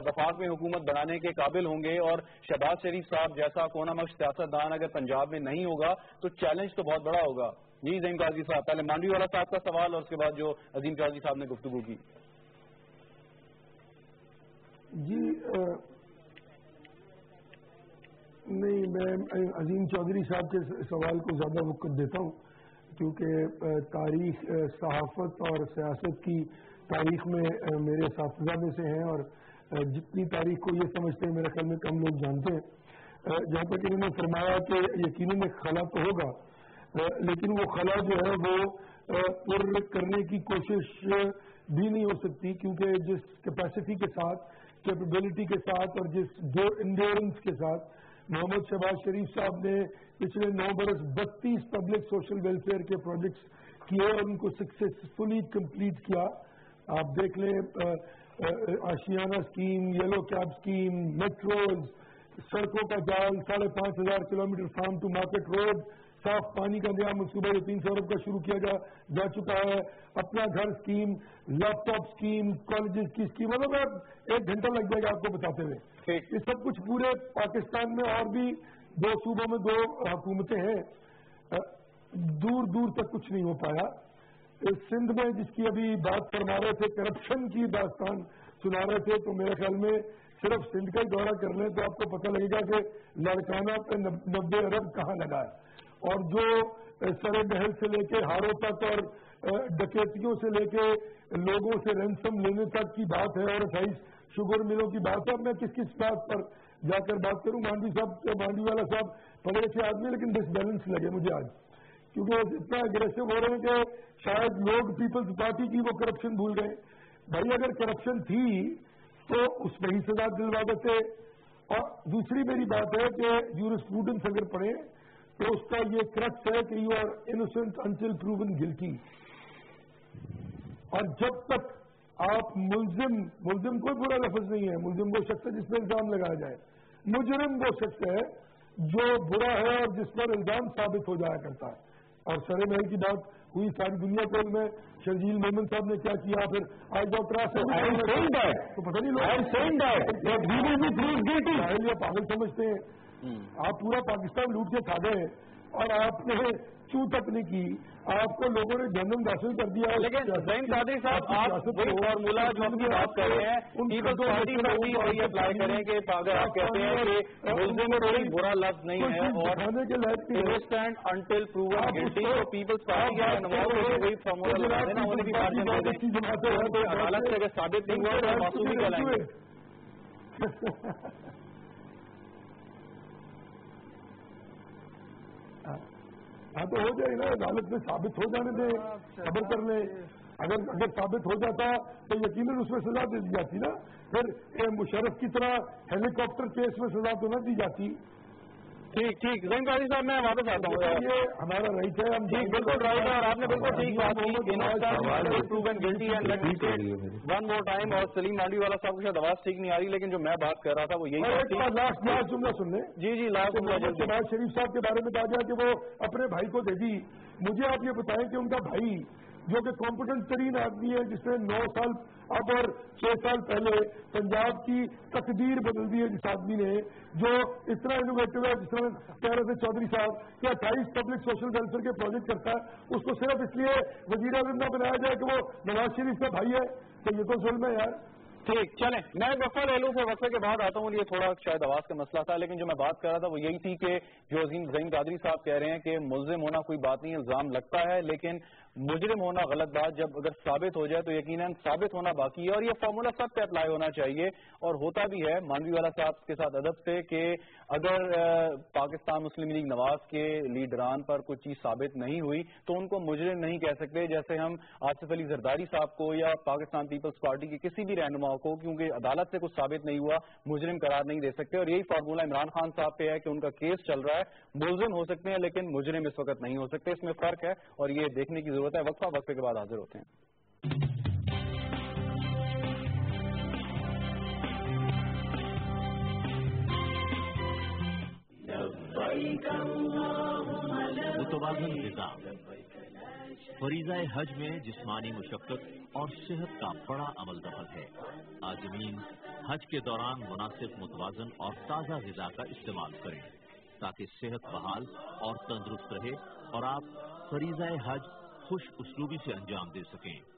وفاق میں حکومت بنانے کے قابل ہوں گے۔ اور شہباز شریف صاحب جیسا کونا مخ سیاست دان اگر پنجاب میں نہیں ہوگا تو چیلنج تو بہت بڑا ہوگا۔ جی زین قاضی صاحب، پہلے مانڈوی والا صاحب کا سوال اور اس کے بعد جو عظیم قاضی صاحب نے گفتگو کی۔ جی نہیں، میں عظیم چودھری صاحب کے سوال کو زیادہ وقت دیتا ہوں۔ کیونکہ تاریخ صحافت اور سیاست کی تاریخ میں میرے اساتذہ میں سے ہیں اور جتنی تاریخ کو یہ سمجھتے ہیں، میرے خیال میں کم لوگ جانتے ہیں۔ جہاں تک انہوں نے فرمایا کہ یقیناً ایک خلا تو ہوگا لیکن وہ خلا جو ہے وہ پر کرنے کی کوشش بھی نہیں ہو سکتی، کیونکہ جس کیپیسٹی کے ساتھ کیپیبلٹی کے ساتھ اور جس جو انڈیورنس کے ساتھ، محمد شہباز شریف صاحب نے پچھلے نو برس بتیس پبلک سوشل ویلفیئر کے پروجیکٹس کیے اور ان کو سکسیسفلی کمپلیٹ کیا۔ آپ دیکھ لیں Ashiana scheme yellow cab scheme metros سڑکوں کا جال ساڑھے پانچ ہزار kilometre farm to market road صاف پانی کا نیا منصوبہ تین سو ارب کا شروع کیا جا جا چکا ہے۔ Apna Ghar scheme laptop scheme colleges کی اسکیم مطلب ایک گھنٹہ لگ جائے گا آپ کو بتاتے ہوئے۔ یہ سب کچھ پورے پاکستان میں اور بھی دو صوبوں میں دو حکومتیں ہیں دور دور تک کچھ نہیں ہو پایا۔ سندھ میں جس کی ابھی بات فرما رہے تھے کرپشن کی داستان سنا رہے تھے، تو میرے خیال میں صرف سندھ کا ہی دورہ کر لیں تو آپ کو پتہ لگے گا کہ لڑکانہ پہ نبے ارب کہاں لگا ہے۔ اور جو سر محل سے لے کے ہاروں تک اور ڈکیتیوں سے لے کے لوگوں سے رینسم لینے تک کی بات ہے اور شوگر ملوں کی بات ہے میں کس کس بات پر جا کر بات کروں مانڈی صاحب مانڈی والا صاحب پڑے اچھے آدمی، لیکن ڈس بیلنس لگے مجھے آج۔ کیونکہ وہ اتنا اگریسو ہو رہے ہیں کہ شاید لوگ پیپلز پارٹی کی وہ کرپشن بھول گئے۔ بھائی، اگر کرپشن تھی تو اس میں ہی سزا دلوا دیتے۔ اور دوسری میری بات ہے کہ یور اسٹوڈنٹس اگر پڑھیں تو اس کا یہ کرپس ہے کہ you are innocent until proven guilty اور جب تک آپ ملزم ملزم کوئی برا لفظ نہیں ہے، ملزم وہ شخص ہے جس پر الزام لگایا جائے۔ مجرم وہ شخص ہے جو برا ہے اور جس پر الزام ثابت ہو جایا کرتا ہے۔ اور سر محل کی بات ہوئی ساری دنیا کو میں۔ شرجیل محمد صاحب نے کیا کیا؟ پھر آج ڈاکٹر تو پتہ نہیں لوگ پاگل سمجھتے ہیں۔ آپ پورا پاکستان لوٹ کے کھا گئے اور آپ نے چو تک نہیں کی آپ کو لوگوں نے جنم حاصل کر دیا لیکن زین قادری صاحب آپ وہی فارمولا جو ہم کی بات کر رہے ہیں پیپلز پارٹی میں بھی وہی اپلائی کریں کہ اگر آپ کہتے ہیں کہ ملزم کوئی برا لفظ نہیں ہے اور انڈرسٹینڈ انٹل پروون گلٹی تو پیپلز پارٹی کے رہنماؤں کو وہی فارمولا لگا دینا انہیں بھی مارجن دے دیں کوئی عدالت سے اگر ثابت نہیں ہوا تو معصومی کہلائیں گے ہاں تو ہو جائے نا عدالت میں ثابت ہو جانے دیں خبر کر لیں۔ اگر اگر ثابت ہو جاتا تو یقیناً اس میں سزا دے دی جاتی نا۔ پھر مشرف کی طرح ہیلی کاپٹر کیس میں سزا تو نہ دی جاتی۔ ٹھیک ٹھیک۔ زین قادری صاحب میں واپس آتا ہوں۔ یہ ہمارا رائٹ ہے ہم ٹھیک بالکل رائٹ ہے اور آپ نے بالکل ٹھیک بات کی۔ ون مور ٹائم اور سلیم مانڈی والا صاحب کو شاید آواز ٹھیک نہیں آ رہی لیکن جو میں بات کر رہا تھا وہ یہی لاسٹ لاسٹ جملہ سن لیں جی جی لاسٹ نواز شریف صاحب کے بارے میں کہا گیا کہ وہ اپنے بھائی کو دے دی۔ مجھے آپ یہ بتائیں کہ ان کا بھائی جو کہ کمپٹنٹ ترین آدمی ہے جس نے نو سال اب اور چھ سال پہلے پنجاب کی تقدیر بدل دی ہے جس آدمی نے، جو اتنا انوویٹو ہے، جس طرح کہہ رہے تھے چودھری صاحب، کہ اٹھائیس پبلک سوشل ویلفیئر کے پروجیکٹ کرتا ہے، اس کو صرف اس لیے وزیر اعظم نہ بنایا جائے کہ وہ نواز شریف کا بھائی ہے، تو یہ تو ظلم ہے یار۔ ٹھیک، چلیں، میں وقفہ لے لوں، پھر وقفے کے بعد آتا ہوں، یہ تھوڑا شاید آواز کا مسئلہ تھا، لیکن جو میں بات کر رہا تھا وہ یہی تھی کہ جو عظیم زین قادری صاحب کہہ رہے ہیں کہ ملزم ہونا کوئی بات نہیں، الزام لگتا ہے، لیکن مجرم ہونا غلط بات، جب اگر ثابت ہو جائے تو یقیناً ثابت ہونا باقی ہے اور یہ فارمولا سب پہ اپلائی ہونا چاہیے اور ہوتا بھی ہے۔ مانوی والا صاحب کے ساتھ ادب سے کہ اگر پاکستان مسلم لیگ نواز کے لیڈران پر کوئی چیز ثابت نہیں ہوئی تو ان کو مجرم نہیں کہہ سکتے جیسے ہم آصف علی زرداری صاحب کو یا پاکستان پیپلز پارٹی کے کسی بھی رہنما کو، کیونکہ عدالت سے کچھ ثابت نہیں ہوا، مجرم قرار نہیں دے سکتے اور یہی فارمولا عمران خان صاحب پہ ہے کہ ان کا کیس چل رہا ہے۔ ملزم ہو سکتے ہیں لیکن مجرم اس وقت نہیں ہو سکتے، اس میں فرق ہے اور یہ دیکھنے کی ضرورت ہے، وقفہ وقفے کے بعد حاضر ہوتے ہیں۔ متوازن غذا۔ فریضہ حج میں جسمانی مشقت اور صحت کا بڑا عمل دخل ہے۔ آزمین حج کے دوران مناسب، متوازن اور تازہ غذا کا استعمال کریں تاکہ صحت بحال اور تندرست رہے اور آپ فریضہ حج خوش اسلوبی سے انجام دے سکیں۔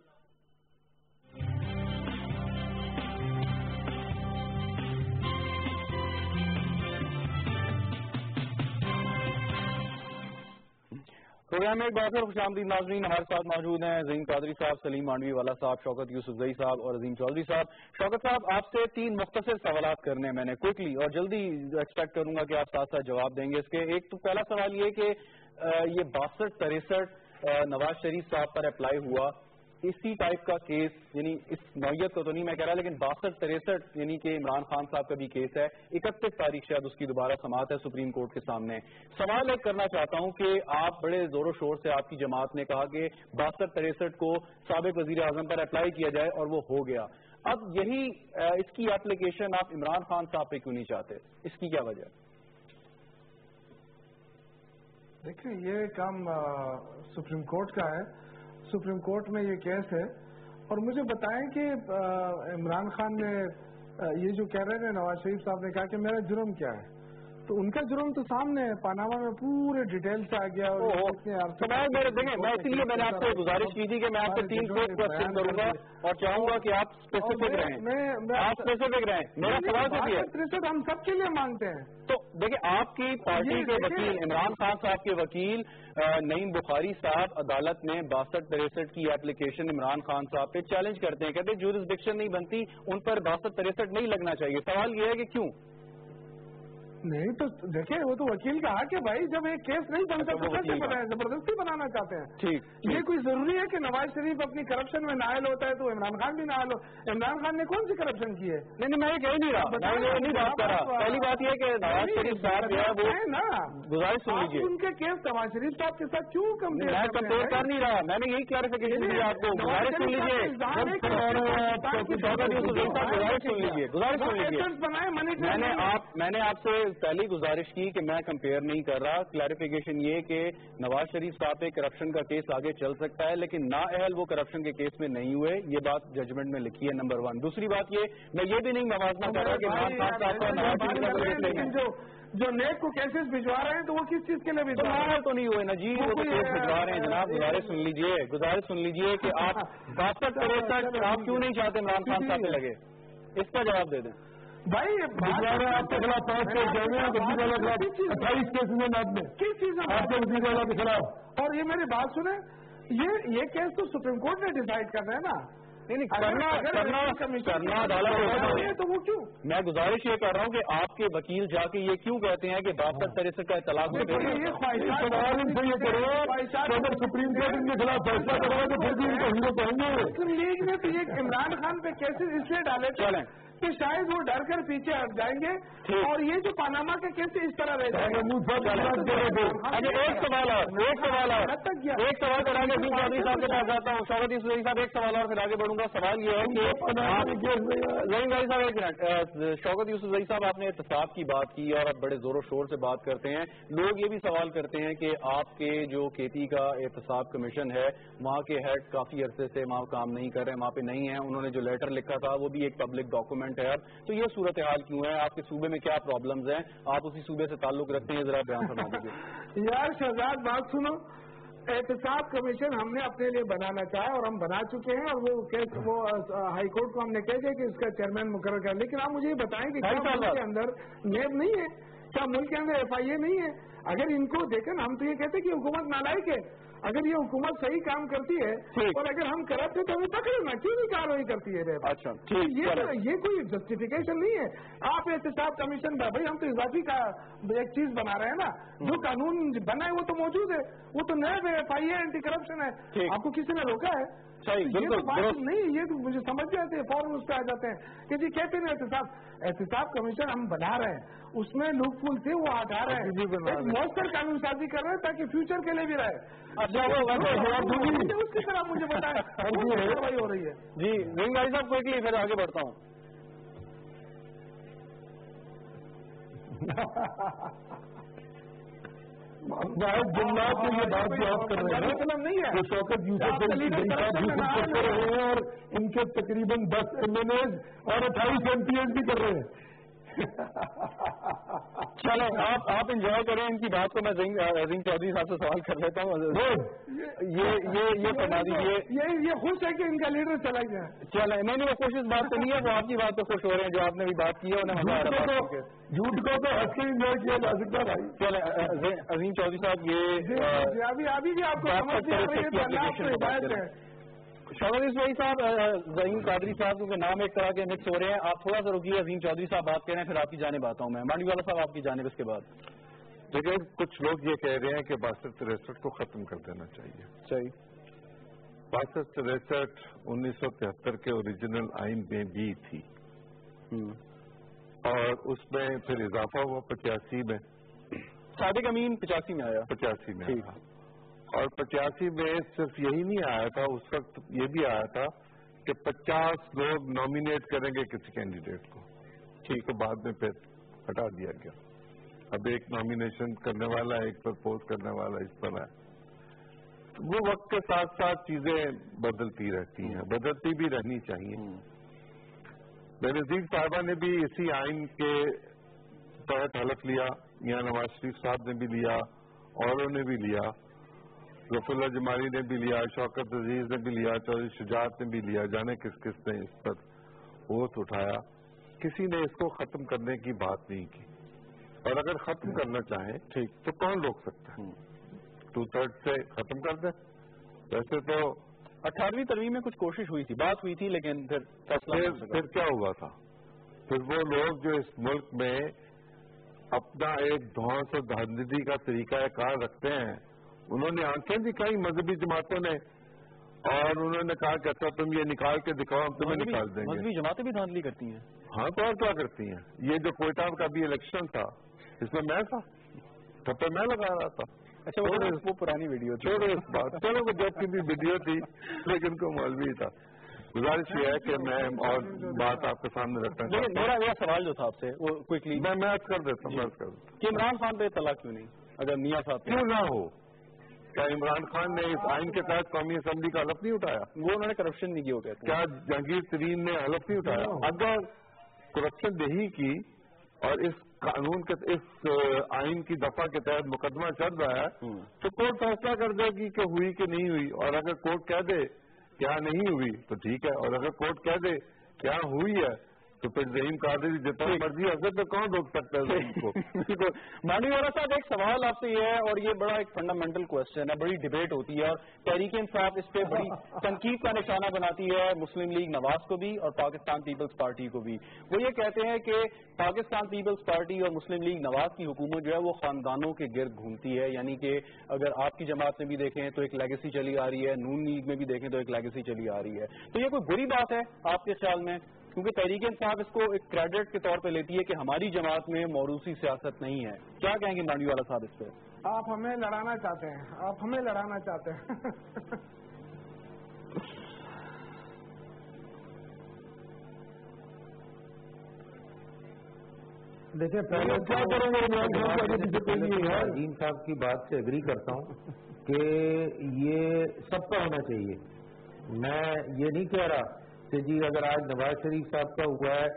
پروگرام میں ایک بار پھر خوش آمدید ناظرین ہمارے ساتھ موجود ہیں۔ عظیم قادری صاحب، سلیم مانڈوی والا صاحب، شوکت یوسف زئی صاحب اور عظیم چودھری صاحب۔ شوکت صاحب، آپ سے تین مختصر سوالات کرنے ہیں میں نے کوئکلی اور جلدی ایکسپیکٹ کروں گا کہ آپ ساتھ ساتھ جواب دیں گے۔ اس کے ایک تو پہلا سوال یہ کہ یہ باسٹھ تریسٹھ نواز شریف صاحب پر اپلائی ہوا۔ اسی ٹائپ کا کیس یعنی اس نوعیت کو تو نہیں میں کہہ رہا، لیکن باسٹھ تریسٹھ یعنی کہ عمران خان صاحب کا بھی کیس ہے۔ اکتیس تاریخ شاید اس کی دوبارہ سماعت ہے سپریم کورٹ کے سامنے۔ سوال ایک کرنا چاہتا ہوں کہ آپ بڑے زور و شور سے آپ کی جماعت نے کہا کہ باسٹھ تریسٹھ کو سابق وزیر اعظم پر اپلائی کیا جائے اور وہ ہو گیا۔ اب یہی اس کی اپلیکیشن آپ عمران خان صاحب پہ کیوں نہیں چاہتے؟ اس کی کیا وجہ؟ دیکھیں، یہ کام سپریم کورٹ کا ہے۔ سپریم کورٹ میں یہ کیس ہے اور مجھے بتائیں کہ عمران خان نے یہ جو کہہ رہے ہیں نواز شریف صاحب نے کہا کہ میرا جرم کیا ہے۔ تو ان کا جرم تو سامنے ہے۔ پاناما میں پورے ڈیٹیل سے آ گیا میرے دیکھیں میں اسی لیے میں نے آپ سے گزارش کی تھی کہ میں آپ سے تین کوشچن کروں گا اور چاہوں گا کہ آپ اسپیسیفک رہیں۔ آپ اسپیسیفک رہیں۔ میرا سوال تو ہم سب کے لیے مانگتے ہیں۔ تو دیکھیں آپ کی پارٹی کے وکیل عمران خان صاحب کے وکیل نعیم بخاری صاحب عدالت میں باسٹھ تریسٹھ کی اپلیکیشن عمران خان صاحب پہ چیلنج کرتے ہیں۔ کہتے جورسڈکشن نہیں بنتی ان پر باسٹھ تریسٹھ نہیں لگنا چاہیے۔ سوال یہ ہے کہ کیوں؟ نہیں تو دیکھیں وہ تو وکیل کہا کہ بھائی جب ایک کیس نہیں بن سکتا کیسے بنائے زبردستی بنانا چاہتے ہیں۔ یہ کوئی ضروری ہے کہ نواز شریف اپنی کرپشن میں نائل ہوتا ہے تو عمران خان بھی نائل ہو۔ عمران خان نے کون سی کرپشن کی ہے؟ نہیں میں یہ کہہ نہیں رہا۔ پہلی بات یہ کہ نواز شریف صاحب جو ہے نا۔ گزارش سن لیجیے ان کے کیس نواز شریف صاحب کے ساتھ کیوں کمپیئر میں کمپیئر کر نہیں رہا۔ میں نے یہی کلیریفیکیشن دیا آپ کو۔ گزارش سن لیجیے گزارش سن لیجیے میں نے آپ میں نے آپ سے پہلی گزارش کی کہ میں کمپیئر نہیں کر رہا۔ کلیریفیکیشن یہ کہ نواز شریف صاحب پہ کرپشن کا کیس آگے چل سکتا ہے لیکن نا اہل وہ کرپشن کے کیس میں نہیں ہوئے۔ یہ بات ججمنٹ میں لکھی ہے نمبر ون دوسری بات یہ میں یہ بھی نہیں موازنہ کر رہا کہ نواز صاحب کا نواز جو نیک کو کیسز بھجوا رہے ہیں تو وہ کس چیز کے لیے بھجوا رہے ہیں؟ تو نہیں ہوئے نا جی وہ کیس رہے ہیں۔ جناب گزارش سن لیجیے۔ گزارش سن لیجیے کہ آپ بات تک کرے تک آپ کیوں نہیں چاہتے عمران خان صاحب لگے؟ اس کا جواب دے دیں۔ بھائی کس کے خلاف۔ اور یہ میری بات سنیں یہ کیس تو سپریم کورٹ نے ڈیسائیڈ کرنا ہے نا۔ تو وہ کیوں؟ میں گزارش یہ کر رہا ہوں کہ آپ کے وکیل جا کے یہ کیوں کہتے ہیں کہ بابر طریقے کا طلاق اگر سپریم کورٹ ان کے خلاف فیصلہ تو پھر بھی ان کو ہندو کہیں گے۔ مسلم لیگ نے تو یہ عمران خان پہ کیسز اس لیے ڈالے چلیں۔ کہ شاید وہ ڈر کر پیچھے ہٹ جائیں گے اور یہ جو پاناما کے کیسے اس طرح رہ جائیں گے۔ اچھا، ایک سوال ہے ایک سوال ہے ایک سوال کر آگے صاحب کے پاس جاتا ہوں شوقت صاحب ایک سوال اور پھر آگے بڑھوں گا۔ سوال یہ ہے کہ ظہیم بھائی صاحب ایک منٹ۔ شوقت یوسف صاحب آپ نے احتساب کی بات کی اور آپ بڑے زور و شور سے بات کرتے ہیں۔ لوگ یہ بھی سوال کرتے ہیں کہ آپ کے جو کھیتی کا احتساب کمیشن ہے وہاں کے ہیڈ کافی عرصے سے وہاں کام نہیں کر رہے ہیں وہاں پہ نہیں ہیں۔ انہوں نے جو لیٹر لکھا تھا وہ بھی ایک پبلک ڈاکومنٹ ریلیونٹ ہے اب۔ تو یہ صورتحال کیوں ہے؟ آپ کے صوبے میں کیا پرابلمز ہیں؟ آپ اسی صوبے سے تعلق رکھتے ہیں ذرا بیان فرما دیجیے۔ یار شہزاد بات سنو۔ احتساب کمیشن ہم نے اپنے لیے بنانا چاہا اور ہم بنا چکے ہیں اور وہ ہائی کورٹ کو ہم نے کہہ دیا کہ اس کا چیئرمین مقرر کر لیکن آپ مجھے یہ بتائیں کہ کیا ملک کے اندر نیب نہیں ہے؟ کیا ملک کے اندر ایف آئی اے نہیں ہے؟ اگر ان کو دیکھیں ہم تو یہ کہتے ہیں کہ حکومت نالائک ہے۔ اگر یہ حکومت صحیح کام کرتی ہے اور اگر ہم کرتے تو ہمیں پکڑنا کیوں نہیں کاروائی کرتی ہے یہ کوئی جسٹیفیکیشن نہیں ہے۔ آپ احتساب کمیشن بھائی ہم تو اضافی کا ایک چیز بنا رہے ہیں نا۔ جو قانون بنا ہے وہ تو موجود ہے۔ وہ تو نئے ایف آئی ہے۔ انٹی کرپشن ہے آپ کو کسی نے روکا ہے؟ نہیں یہ تو مجھے سمجھ جاتے ہیں فوراً اس پہ آ جاتے ہیں۔ کہ جی کہتے ہیں احتساب احتساب کمیشن ہم بنا رہے ہیں۔ اس میں لوگ پھول تھے وہ ہٹا رہے ہیں۔ مؤثر قانون سازی کر رہے ہیں تاکہ فیوچر کے لیے بھی رہے۔ اس کی طرح مجھے بتایا ہو رہی ہے۔ جی بھائی صاحب کوئکلی پھر آگے بڑھتا ہوں۔ نائب جملات میں یہ بات جو کر رہے ہیں یہ شوکت یوسف کر اور ان کے تقریباً دس ایم ایل ایز اور اٹھائیس ایم پی ایس بھی کر رہے ہیں۔ چلو آپ آپ انجوائے کریں ان کی بات کو میں عظیم چودھری صاحب سے سوال کر لیتا ہوں۔ یہ یہ یہ فرما دیجیے یہ خوش ہے کہ ان کا لیڈر چلا گیا۔ چلیں نہیں نہیں وہ خوش اس بات تو نہیں ہے وہ آپ کی بات تو خوش ہو رہے ہیں جو آپ نے بھی بات کی ہے انہیں ہمارا جھوٹ کو تو ہنس کے انجوائے کیا جا سکتا بھائی۔ چلیں عظیم چودھری صاحب یہ جی، ابھی ابھی بھی آپ کو ہدایت ہے شاہد بھائی صاحب ذہین قادری صاحب کیونکہ نام ایک طرح کے مکس ہو رہے ہیں آپ تھوڑا سا رکیے عظیم چودھری صاحب بات کہہ رہے ہیں پھر آپ کی جانب آتا ہوں میں۔ مانڈی والا صاحب آپ کی جانب اس کے بعد۔ دیکھیں کچھ لوگ یہ کہہ رہے ہیں کہ باسٹھ تریسٹھ کو ختم کر دینا چاہیے۔ چاہیے باسٹھ تریسٹھ انیس سو تہتر کے اوریجنل آئین میں بھی تھی۔ اور اس میں پھر اضافہ ہوا پچاسی میں۔ صادق امین پچاسی میں آیا۔ پچاسی میں اور پچاسی میں صرف یہی نہیں آیا تھا اس وقت یہ بھی آیا تھا کہ پچاس لوگ نومینیٹ کریں گے کسی کینڈیڈیٹ کو۔ ٹھیک ہے بعد میں پھر ہٹا دیا گیا۔ اب ایک نومینیشن کرنے والا ہے ایک پر پوز کرنے والا اس پر ہے۔ وہ وقت کے ساتھ ساتھ چیزیں بدلتی رہتی ہیں بدلتی بھی رہنی چاہیے۔ میرے نزدیک صاحبہ نے بھی اسی آئین کے تحت حلف لیا یا نواز شریف صاحب نے بھی لیا اوروں نے بھی لیا۔ لطف اللہ جمالی نے بھی لیا شوکت عزیز نے بھی لیا چوزی شجاعت نے بھی لیا جانے کس کس نے اس پر ووٹ اٹھایا؟ کسی نے اس کو ختم کرنے کی بات نہیں کی۔ اور اگر ختم کرنا چاہیں ٹھیک۔ تو کون روک سکتا ہے؟ ٹو تھرڈ سے ختم کر دیں۔ ویسے تو اٹھارہویں ترمی میں کچھ کوشش ہوئی تھی بات ہوئی تھی لیکن پھر پھر کیا ہوا تھا؟ پھر وہ لوگ جو اس ملک میں اپنا ایک دھونس اور دھندی کا طریقہ کار رکھتے ہیں انہوں نے آنکھیں دکھائیں مذہبی جماعتوں نے اور انہوں نے کہا کہ اچھا تم یہ نکال کے دکھاؤ ہم تمہیں نکال دیں گے۔ مذہبی جماعتیں بھی دھاندلی کرتی ہیں۔ ہاں تو اور کیا کرتی ہیں؟ یہ جو کوئٹہ کا بھی الیکشن تھا اس میں میں تھا تھپڑ میں لگا رہا تھا۔ اچھا وہ پرانی ویڈیو تھی۔ اس بات چلو وہ جب کی بھی ویڈیو تھی لیکن کو مولوی تھا۔ گزارش یہ ہے کہ میں اور بات آپ کے سامنے رکھتا ہوں۔ میرا یہ سوال جو تھا آپ سے وہ کوئکلی میں کر دیتا ہوں کہ عمران خان پہ اطلاع کیوں نہیں؟ اگر میاں صاحب کیوں نہ ہو؟ کیا عمران خان نے اس آئین کے ساتھ قومی اسمبلی کا حلف نہیں اٹھایا؟ وہ انہوں نے کرپشن نہیں کیا کیا جنگیر ترین نے حلف نہیں اٹھایا؟ اگر کرپشن دہی کی اور اس قانون کے اس آئین کی دفعہ کے تحت مقدمہ چل رہا ہے تو کورٹ فیصلہ کر دے گی کہ ہوئی کہ نہیں ہوئی۔ اور اگر کورٹ کہہ دے کیا نہیں ہوئی تو ٹھیک ہے۔ اور اگر کورٹ کہہ دے کیا ہوئی ہے تو پھر ذہیم قادری جتنا مرضی حضرت تو کون روک سکتا ہے بالکل۔ مانی والا صاحب ایک سوال آپ سے یہ ہے اور یہ بڑا ایک فنڈامنٹل کوشچن ہے بڑی ڈبیٹ ہوتی ہے اور تحریک انصاف اس پہ بڑی تنقید کا نشانہ بناتی ہے مسلم لیگ نواز کو بھی اور پاکستان پیپلز پارٹی کو بھی۔ وہ یہ کہتے ہیں کہ پاکستان پیپلز پارٹی اور مسلم لیگ نواز کی حکومت جو ہے وہ خاندانوں کے گرد گھومتی ہے۔ یعنی کہ اگر آپ کی جماعت میں بھی دیکھیں تو ایک لیگسی چلی آ رہی ہے نون لیگ میں بھی دیکھیں تو ایک لیگسی چلی آ رہی ہے۔ تو یہ کوئی بری بات ہے آپ کے خیال میں؟ کیونکہ تحریک انصاف اس کو ایک کریڈٹ کے طور پہ لیتی ہے کہ ہماری جماعت میں موروثی سیاست نہیں ہے۔ کیا کہیں گے مانڈی والا صاحب اس پہ؟ آپ ہمیں لڑانا چاہتے ہیں۔ آپ ہمیں لڑانا چاہتے ہیں۔ دیکھیں پہلے کیا کریں گے؟ صاحب کی بات سے اگری کرتا ہوں کہ یہ سب کا ہونا چاہیے۔ میں یہ نہیں کہہ رہا کہ جی اگر آج نواز شریف صاحب کا ہوا ہے،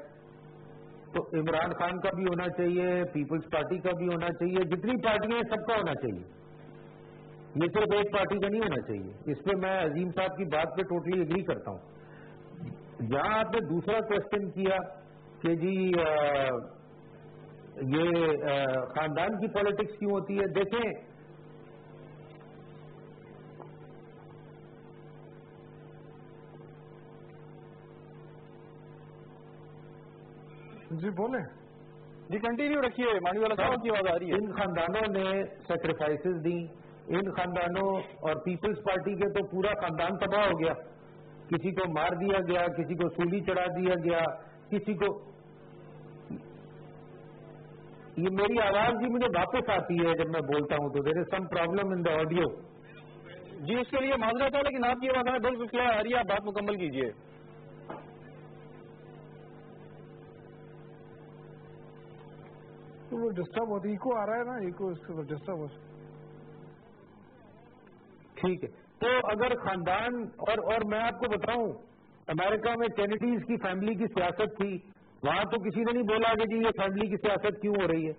تو عمران خان کا بھی ہونا چاہیے، پیپلز پارٹی کا بھی ہونا چاہیے، جتنی پارٹیاں ہیں سب کا ہونا چاہیے۔ یہ صرف ایک پارٹی کا نہیں ہونا چاہیے۔ اس پہ میں عظیم صاحب کی بات پہ ٹوٹلی اگری کرتا ہوں۔ یہاں آپ نے دوسرا کوشچن کیا کہ جی یہ خاندان کی پالیٹکس کیوں ہوتی ہے؟ دیکھیں جی بولیں۔ جی کنٹینیو رکھیے مانی والا صاحب کی آواز آ رہی ہے۔ ان خاندانوں نے سیکریفائسز دی ان خاندانوں اور پیپلز پارٹی کے تو پورا خاندان تباہ ہو گیا۔ کسی کو مار دیا گیا کسی کو سولی چڑھا دیا گیا کسی کو۔ یہ میری آواز بھی مجھے واپس آتی ہے جب میں بولتا ہوں تو۔ دیر از some problem in the audio جی اس کے لیے معذرت ہے لیکن آپ کی آواز بالکل کلیئر آ رہی ہے آپ بات مکمل کیجیے تو وہ ڈسٹرب ہوتی ایکو آ رہا ہے نا ایکو اس کو ڈسٹرب ہو ٹھیک ہے۔ تو اگر خاندان، اور اور میں آپ کو بتاؤں امریکہ میں کینیڈیز کی فیملی کی سیاست تھی۔ وہاں تو کسی نے نہیں بولا کہ جی یہ فیملی کی سیاست کیوں ہو رہی ہے۔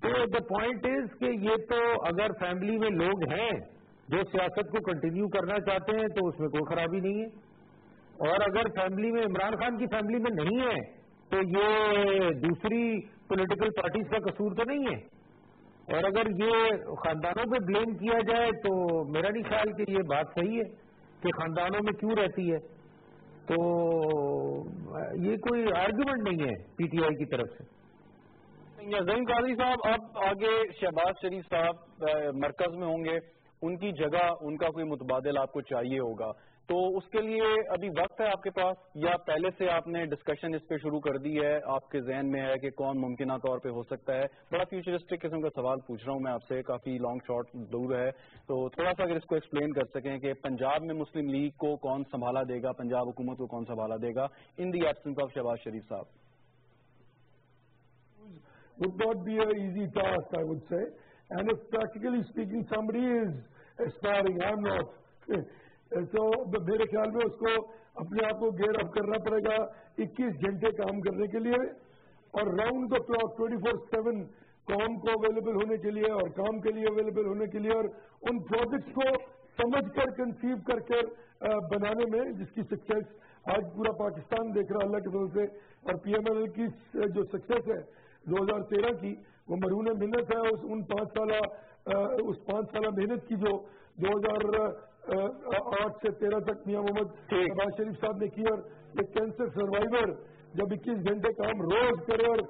تو دا پوائنٹ از کہ یہ تو اگر فیملی میں لوگ ہیں جو سیاست کو کنٹینیو کرنا چاہتے ہیں، تو اس میں کوئی خرابی نہیں ہے۔ اور اگر فیملی میں عمران خان کی فیملی میں نہیں ہے، تو یہ دوسری پولیٹیکل پارٹیز کا قصور تو نہیں ہے۔ اور اگر یہ خاندانوں پہ بلیم کیا جائے تو میرا نہیں خیال کہ یہ بات صحیح ہے کہ خاندانوں میں کیوں رہتی ہے۔ تو یہ کوئی آرگومنٹ نہیں ہے پی ٹی آئی کی طرف سے۔ زین قادری صاحب اب آگے شہباز شریف صاحب مرکز میں ہوں گے۔ ان کی جگہ، ان کا کوئی متبادل آپ کو چاہیے ہوگا۔ تو اس کے لیے ابھی وقت ہے آپ کے پاس یا پہلے سے آپ نے ڈسکشن اس پہ شروع کر دی ہے آپ کے ذہن میں ہے کہ کون ممکنہ طور پہ ہو سکتا ہے بڑا فیوچرسٹک قسم کا سوال پوچھ رہا ہوں میں آپ سے کافی لانگ شارٹ دور ہے تو تھوڑا سا اگر اس کو ایکسپلین کر سکیں کہ پنجاب میں مسلم لیگ کو کون سنبھالا دے گا پنجاب حکومت کو کون سنبھالا دے گا in the absence of Shehbaz Sharif صاحب would not be an easy task, I would say. And if practically speaking, somebody is aspiring, I'm not. تو میرے خیال میں اس کو اپنے آپ کو گیئر اپ کرنا پڑے گا اکیس گھنٹے کام کرنے کے لیے اور round the clock twenty four seven کام کو اویلیبل ہونے کے لیے اور کام کے لیے اویلیبل ہونے کے لیے اور ان پروجیکٹس کو سمجھ کر کنسیو کر کر بنانے میں جس کی سکسیس آج پورا پاکستان دیکھ رہا اللہ کی وجہ سے اور پی ایم ایل ایل کی جو سکسیس ہے دو ہزار تیرہ کی، وہ مرہون محنت ہے ان پانچ سالہ اس پانچ سالہ محنت کی جو دو ہزار آٹھ سے تیرہ تک میاں محمد نواز شریف صاحب نے کی اور ایک کینسر سروائیور جب اکیس گھنٹے کام روز کرے اور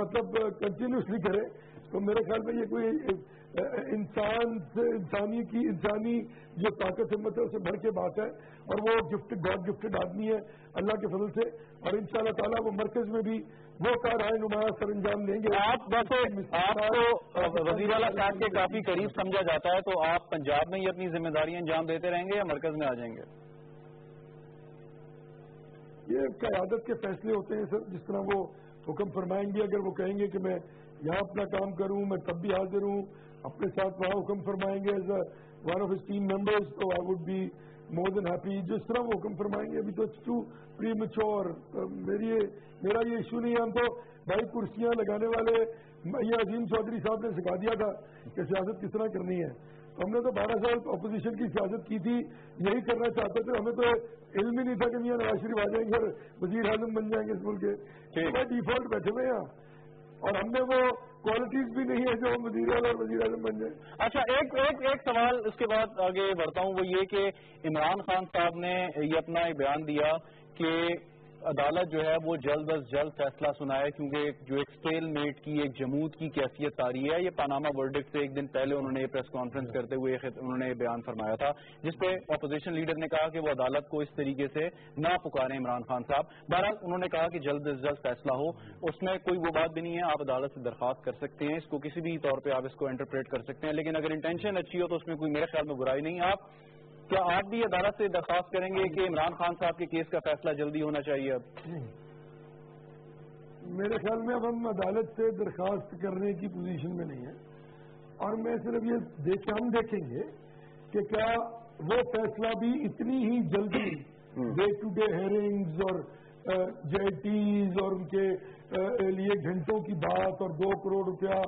مطلب کنٹینیوسلی کرے تو میرے خیال میں یہ کوئی انسان سے انسانی کی انسانی جو طاقت ہمت ہے اسے بڑھ کے بات ہے اور وہ گفٹڈ گاڈ گفٹڈ آدمی ہے اللہ کے فضل سے اور ان شاء اللہ تعالیٰ وہ مرکز میں بھی وہ کارائے نمایاں سر انجام دیں گے۔ آپ ویسے آپ کو وزیر اعلیٰ صاحب کے کافی قریب سمجھا جاتا ہے تو آپ پنجاب میں ہی اپنی ذمہ داریاں انجام دیتے رہیں گے یا مرکز میں آ جائیں گے؟ یہ قیادت کے فیصلے ہوتے ہیں سر جس طرح وہ حکم فرمائیں گے اگر وہ کہیں گے کہ میں یہاں اپنا کام کروں، میں تب بھی حاضر ہوں، اپنے ساتھ وہاں حکم فرمائیں گے as a one of his team members تو I would be more than happy جس طرح وہ حکم فرمائیں گے، ابھی تو ٹو پری میچور میری میرا یہ ایشو نہیں ہے، ہم تو بھائی کرسیاں لگانے والے یہ عظیم چودھری صاحب نے سکھا دیا تھا کہ سیاست کس طرح کرنی ہے۔ ہم نے تو بارہ سال اپوزیشن کی سیاست کی تھی یہی کرنا چاہتے تھے ہمیں تو علم ہی نہیں تھا کہ میاں نواز شریف آ جائیں گے اور وزیر اعظم بن جائیں گے اس ملک کے ڈیفالٹ بیٹھے ہوئے یہاں۔ اور ہم نے وہ کوالٹیز بھی نہیں ہے جو وزیر اعظم اور وزیر اعظم بن جائیں۔ اچھا ایک ایک ایک سوال اس کے بعد آگے بڑھتا ہوں وہ یہ کہ عمران خان صاحب نے یہ اپنا بیان دیا کہ عدالت جو ہے وہ جلد از جلد فیصلہ سنائے، کیونکہ جو ایک اسٹیل میٹ کی، ایک جمود کی کیفیت تاری ہے، یہ پاناما ورڈک سے ایک دن پہلے انہوں نے پریس کانفرنس کرتے ہوئے انہوں نے بیان فرمایا تھا، جس پہ اپوزیشن لیڈر نے کہا کہ وہ عدالت کو اس طریقے سے نہ پکارے عمران خان صاحب۔ بہرحال انہوں نے کہا کہ جلد از جلد فیصلہ ہو، اس میں کوئی وہ بات بھی نہیں ہے، آپ عدالت سے درخواست کر سکتے ہیں، اس کو کسی بھی طور پہ آپ اس کو انٹرپریٹ کر سکتے ہیں، لیکن اگر انٹینشن اچھی ہو تو اس میں کوئی میرے خیال میں برائی نہیں۔ آپ کیا آپ بھی عدالت سے درخواست کریں گے کہ عمران خان صاحب کے کیس کا فیصلہ جلدی ہونا چاہیے اب؟ میرے خیال میں اب ہم عدالت سے درخواست کرنے کی پوزیشن میں نہیں ہے اور میں صرف یہ دیکھ ہم دیکھیں گے کہ کیا وہ فیصلہ بھی اتنی ہی جلدی ڈے ٹو ڈے ہیئرنگز اور جے ٹیز اور ان کے لیے گھنٹوں کی بات اور دو کروڑ روپیہ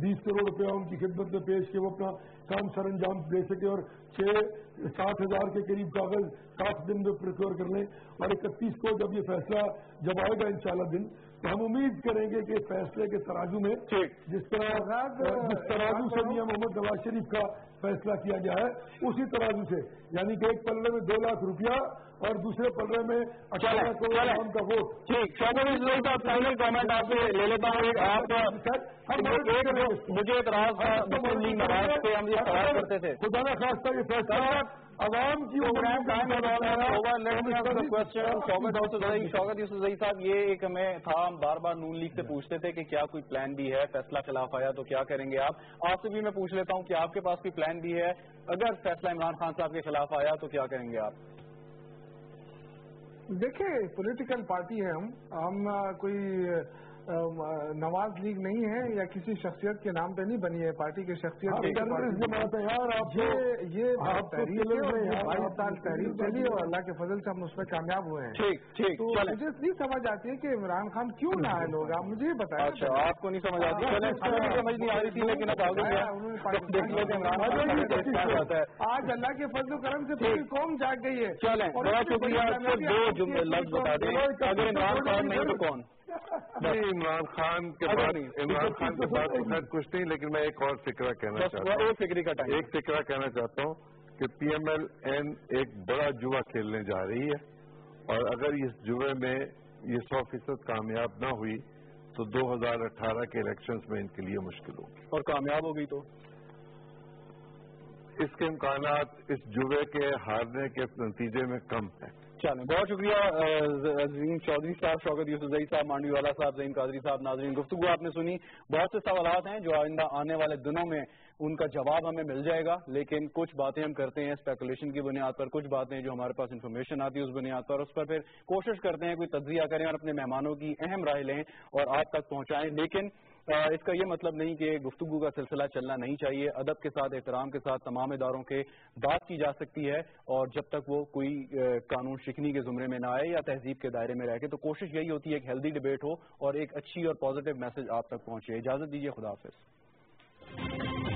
بیس کروڑ روپیہ ان کی خدمت میں پیش کے وہ اپنا کام سر انجام دے سکے اور چھ سات ہزار کے قریب کاغذ سات دن میں پریکور کر لیں۔ اور اکتیس کو جب یہ فیصلہ جب آئے گا انشاءاللہ دن تو ہم امید کریں گے کہ فیصلے کے ترازو میں جس طرح جس ترازو سے میاں محمد نواز شریف کا فیصلہ کیا گیا ہے اسی ترازو سے یعنی کہ ایک پلے میں دو لاکھ روپیہ اور دوسرے پلے میں اٹھارہ کروڑ کا ووٹ ٹھیک فائنل کامنٹ آپ سے لے لیتا ہوں آپ مجھے اعتراض ہم یہ کرتے تھے۔ خدا نہ خاص یہ فیصلہ عوام کی صاحب یہ ایک ہمیں تھا ہم بار بار نون لیگ سے پوچھتے تھے کہ کیا کوئی پلان بھی ہے فیصلہ خلاف آیا تو کیا کریں گے آپ؟ آپ سے بھی میں پوچھ لیتا ہوں کہ آپ کے پاس کوئی پلان بھی ہے؟ اگر فیصلہ عمران خان صاحب کے خلاف آیا تو کیا کریں گے آپ؟ دیکھیں پولیٹیکل پارٹی ہے ہم. ہم کوئی نواز لیگ نہیں ہے یا کسی شخصیت کے نام پہ نہیں بنی ہے پارٹی کی شخصیت یہ بائیس سال تحریر چلی اور اللہ کے فضل سے ہم اس میں کامیاب ہوئے ہیں۔ تو مجھے نہیں سمجھ آتی ہے کہ عمران خان کیوں نہ آئے لوگ آپ مجھے بتایا اچھا آپ کو نہیں سمجھ آتی۔ سمجھ نہیں آ رہی تھی لیکن آج اللہ کے فضل و کرم سے پوری قوم جاگ گئی ہے۔ چلیں بہت شکریہ دو لفظ بتا دیں۔ اگر عمران خان نہیں تو کون؟ نہیں عمران خان کے بعد عمران خان کے بعد کچھ نہیں لیکن میں ایک اور فکرہ کہنا چاہتا ہوں۔ ایک فکرہ کہنا چاہتا ہوں کہ پی ایم ایل این ایک بڑا جوا کھیلنے جا رہی ہے اور اگر اس جوے میں یہ سو فیصد کامیاب نہ ہوئی تو دو ہزار اٹھارہ کے الیکشنز میں ان کے لیے مشکل ہوگی۔ اور کامیاب ہوگی تو؟ اس کے امکانات اس جوے کے ہارنے کے نتیجے میں کم ہیں۔ چلیں۔ بہت شکریہ عظیم چودھری صاحب، شوکت یوسف زئی صاحب، مانڈی والا صاحب، زین قادری صاحب، ناظرین، گفتگو آپ نے سنی۔ بہت سے سوالات ہیں جو آئندہ آنے والے دنوں میں ان کا جواب ہمیں مل جائے گا، لیکن کچھ باتیں ہم کرتے ہیں اسپیکولیشن کی بنیاد پر، کچھ باتیں جو ہمارے پاس انفارمیشن آتی ہے اس بنیاد پر، اس پر پھر کوشش کرتے ہیں، کوئی تجزیہ کریں اور اپنے مہمانوں کی اہم رائے لیں اور آپ تک پہنچائیں۔ لیکن اس کا یہ مطلب نہیں کہ گفتگو کا سلسلہ چلنا نہیں چاہیے۔ ادب کے ساتھ، احترام کے ساتھ تمام اداروں کے بات کی جا سکتی ہے اور جب تک وہ کوئی قانون شکنی کے زمرے میں نہ آئے یا تہذیب کے دائرے میں رہ کے، تو کوشش یہی ہوتی ہے ایک ہیلدی ڈبیٹ ہو اور ایک اچھی اور پازیٹو میسج آپ تک پہنچے۔ اجازت دیجیے خدا حافظ۔